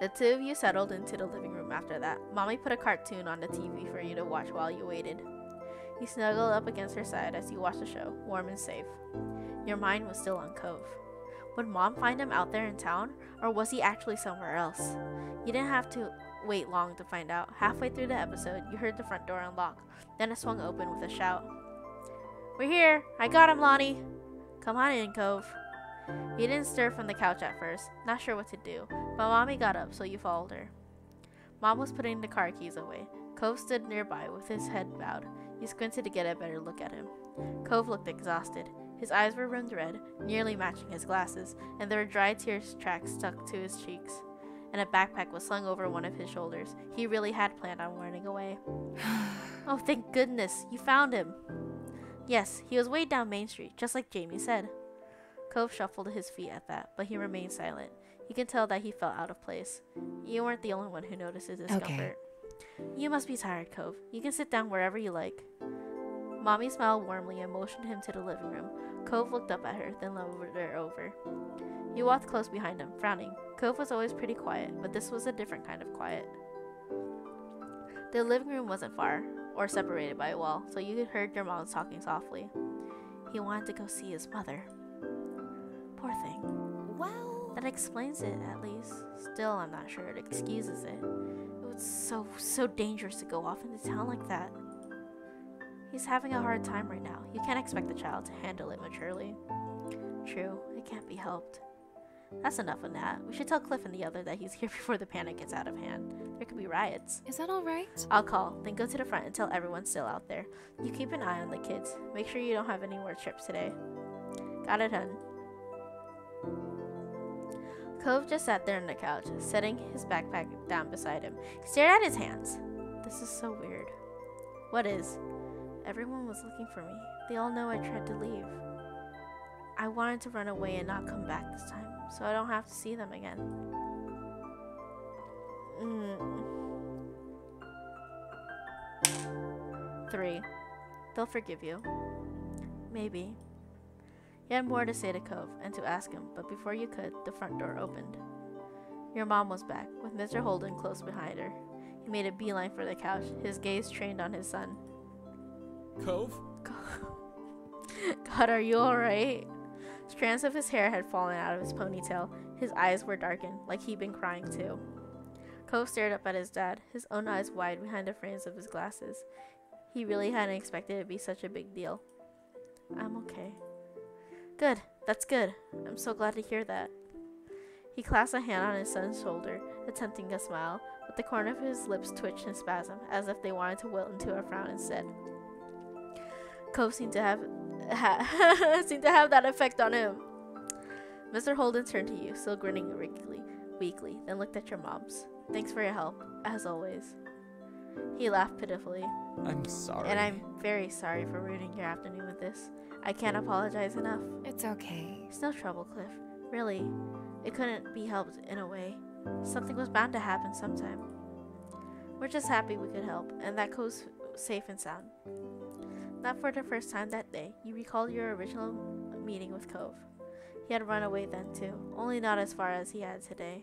The two of you settled into the living room after that. Mommy put a cartoon on the TV for you to watch while you waited. You snuggled up against her side as you watched the show, warm and safe. Your mind was still on Cove. Would Mom find him out there in town, or was he actually somewhere else? You didn't have to wait long to find out. Halfway through the episode, you heard the front door unlock. Then it swung open with a shout. We're here! I got him, Lonnie! Come on in, Cove. You didn't stir from the couch at first, not sure what to do, but Mommy got up, so you followed her. Mom was putting the car keys away. Cove stood nearby with his head bowed. You squinted to get a better look at him. Cove looked exhausted. His eyes were rimmed red, nearly matching his glasses, and there were dry tear tracks stuck to his cheeks. And a backpack was slung over one of his shoulders. He really had planned on running away. [sighs] oh, thank goodness, you found him. Yes, he was way down Main Street, just like Jamie said. Cove shuffled his feet at that, but he remained silent. You could tell that he felt out of place. You weren't the only one who noticed his discomfort. Okay. You must be tired, Cove. You can sit down wherever you like. Mommy smiled warmly and motioned him to the living room. Cove looked up at her, then lowered her over. You walked close behind him, frowning. Cove was always pretty quiet, but this was a different kind of quiet. The living room wasn't far, or separated by a wall, so you heard your mom talking softly. He wanted to go see his mother. Poor thing. Well, That explains it, at least. Still, I'm not sure it excuses it. It was so, so dangerous to go off into town like that. He's having a hard time right now. You can't expect the child to handle it maturely. True, it can't be helped. That's enough of that. We should tell Cliff and the other that he's here [laughs] before the panic gets out of hand. There could be riots. Is that all right? I'll call, then go to the front and tell everyone's still out there. You keep an eye on the kids. Make sure you don't have any more trips today. Got it, hun. Cove just sat there on the couch, setting his backpack down beside him. He stared at his hands. This is so weird. What is? Everyone was looking for me. They all know I tried to leave. I wanted to run away and not come back this time, so I don't have to see them again. Mm. Three. They'll forgive you. Maybe. You had more to say to Cove and to ask him, but before you could, the front door opened. Your mom was back, with Mr. Holden close behind her. He made a beeline for the couch, his gaze trained on his son. Cove? [laughs] God, are you alright? Strands of his hair had fallen out of his ponytail. His eyes were darkened, like he'd been crying too. Cove stared up at his dad, his own eyes wide behind the frames of his glasses. He really hadn't expected it to be such a big deal. I'm okay. Good. That's good. I'm so glad to hear that. He clasped a hand on his son's shoulder, attempting a smile, but the corner of his lips twitched in spasm, as if they wanted to wilt into a frown instead. Cove seemed to have ha- [laughs] seemed to have that effect on him. Mr. Holden turned to you, still grinning weakly, weakly, then looked at your moms. Thanks for your help, as always. He laughed pitifully. I'm sorry. And I'm very sorry for ruining your afternoon with this. I can't apologize enough. It's okay. It's no trouble, Cliff. Really, it couldn't be helped in a way. Something was bound to happen sometime. We're just happy we could help, and that goes safe and sound. Not for the first time that day, you recalled your original meeting with Cove. He had run away then too, only not as far as he had today.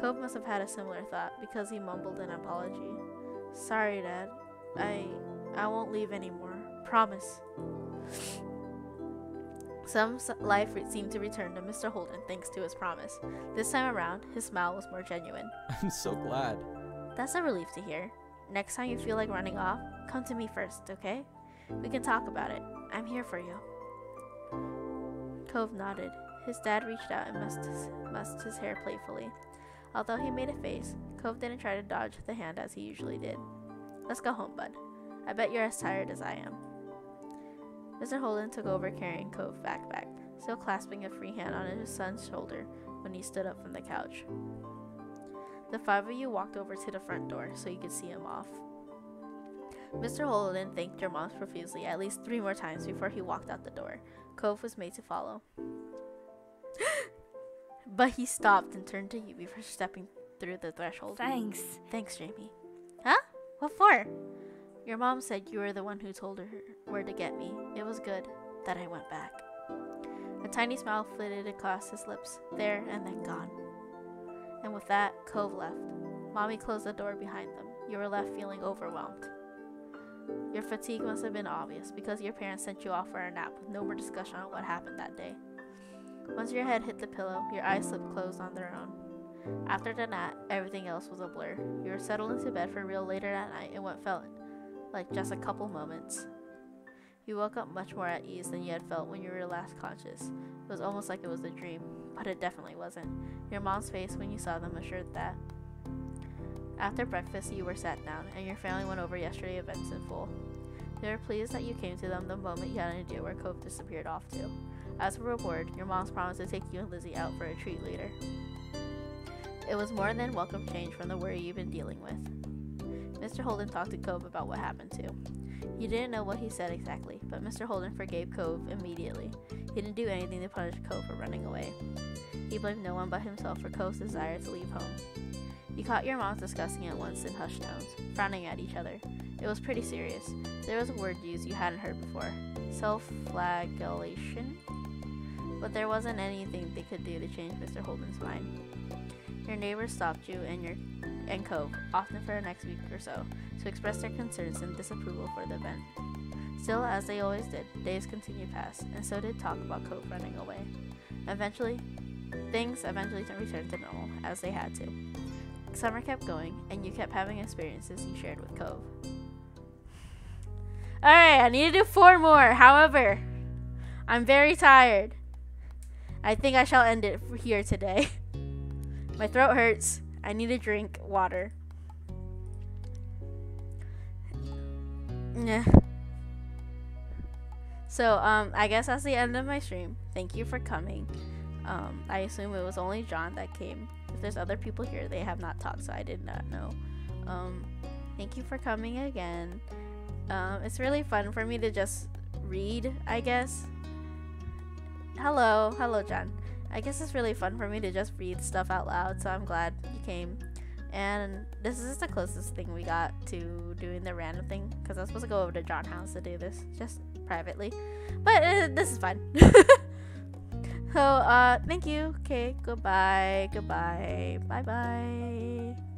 Cove must have had a similar thought because he mumbled an apology. Sorry, Dad. I I won't leave anymore. Promise. Some life seemed to return to Mr. Holden thanks to his promise. This time around, his smile was more genuine. [laughs] I'm so glad. That's a relief to hear. Next time you feel like running off, come to me first, okay? We can talk about it. I'm here for you. Cove nodded. His dad reached out and mussed his, mussed his hair playfully. Although he made a face, Cove didn't try to dodge the hand as he usually did. Let's go home, bud. I bet you're as tired as I am. Mr. Holden took over carrying Cove backpack, still clasping a free hand on his son's shoulder when he stood up from the couch. The five of you walked over to the front door so you could see him off. Mr. Holden thanked your moms profusely at least three more times before he walked out the door. Cove was made to follow. [gasps] but he stopped and turned to you before stepping through the threshold. Thanks. Thanks, Jamie. Huh? What for? Your mom said you were the one who told her where to get me. It was good that I went back. A tiny smile flitted across his lips, there and then gone. And with that, Cove left. Mommy closed the door behind them. You were left feeling overwhelmed. Your fatigue must have been obvious because your parents sent you off for a nap with no more discussion on what happened that day. Once your head hit the pillow, your eyes slipped closed on their own. After the nap, everything else was a blur. You were settled into bed for real later that night in what felt like just a couple moments. You woke up much more at ease than you had felt when you were last conscious. It was almost like it was a dream, but it definitely wasn't. Your mom's face when you saw them assured that. After breakfast, you were sat down, and your family went over yesterday's events in full. They were pleased that you came to them the moment you had an idea where Cove disappeared off to. As a reward, your mom's promised to take you and Lizzie out for a treat later. It was more than welcome change from the worry you've been dealing with. Mr. Holden talked to Cove about what happened too. You didn't know what he said exactly, but Mr. Holden forgave Cove immediately. He didn't do anything to punish Cove for running away. He blamed no one but himself for Cove's desire to leave home. You caught your moms discussing it once in hushed tones, frowning at each other. It was pretty serious. There was a word used you hadn't heard before self flagellation. But there wasn't anything they could do to change Mr. Holden's mind. Your neighbors stopped you and your and Cove, often for the next week or so, to express their concerns and disapproval for the event. Still, as they always did, days continued past, and so did talk about Cove running away. Eventually, things eventually returned to normal, as they had to. Summer kept going, and you kept having experiences you shared with Cove. Alright, I need to do four more. However, I'm very tired. I think I shall end it here today. [laughs] My throat hurts. I need to drink water. Yeah. So, um, I guess that's the end of my stream. Thank you for coming. Um, I assume it was only John that came. If there's other people here, they have not talked, so I did not know. Um, thank you for coming again. Um, it's really fun for me to just read, I guess. Hello, hello, John. I guess it's really fun for me to just read stuff out loud, so I'm glad you came. And this is the closest thing we got to doing the random thing, because I was supposed to go over to John House to do this, just privately. But uh, this is fun. [laughs] so, uh, thank you. Okay, goodbye, goodbye, bye bye.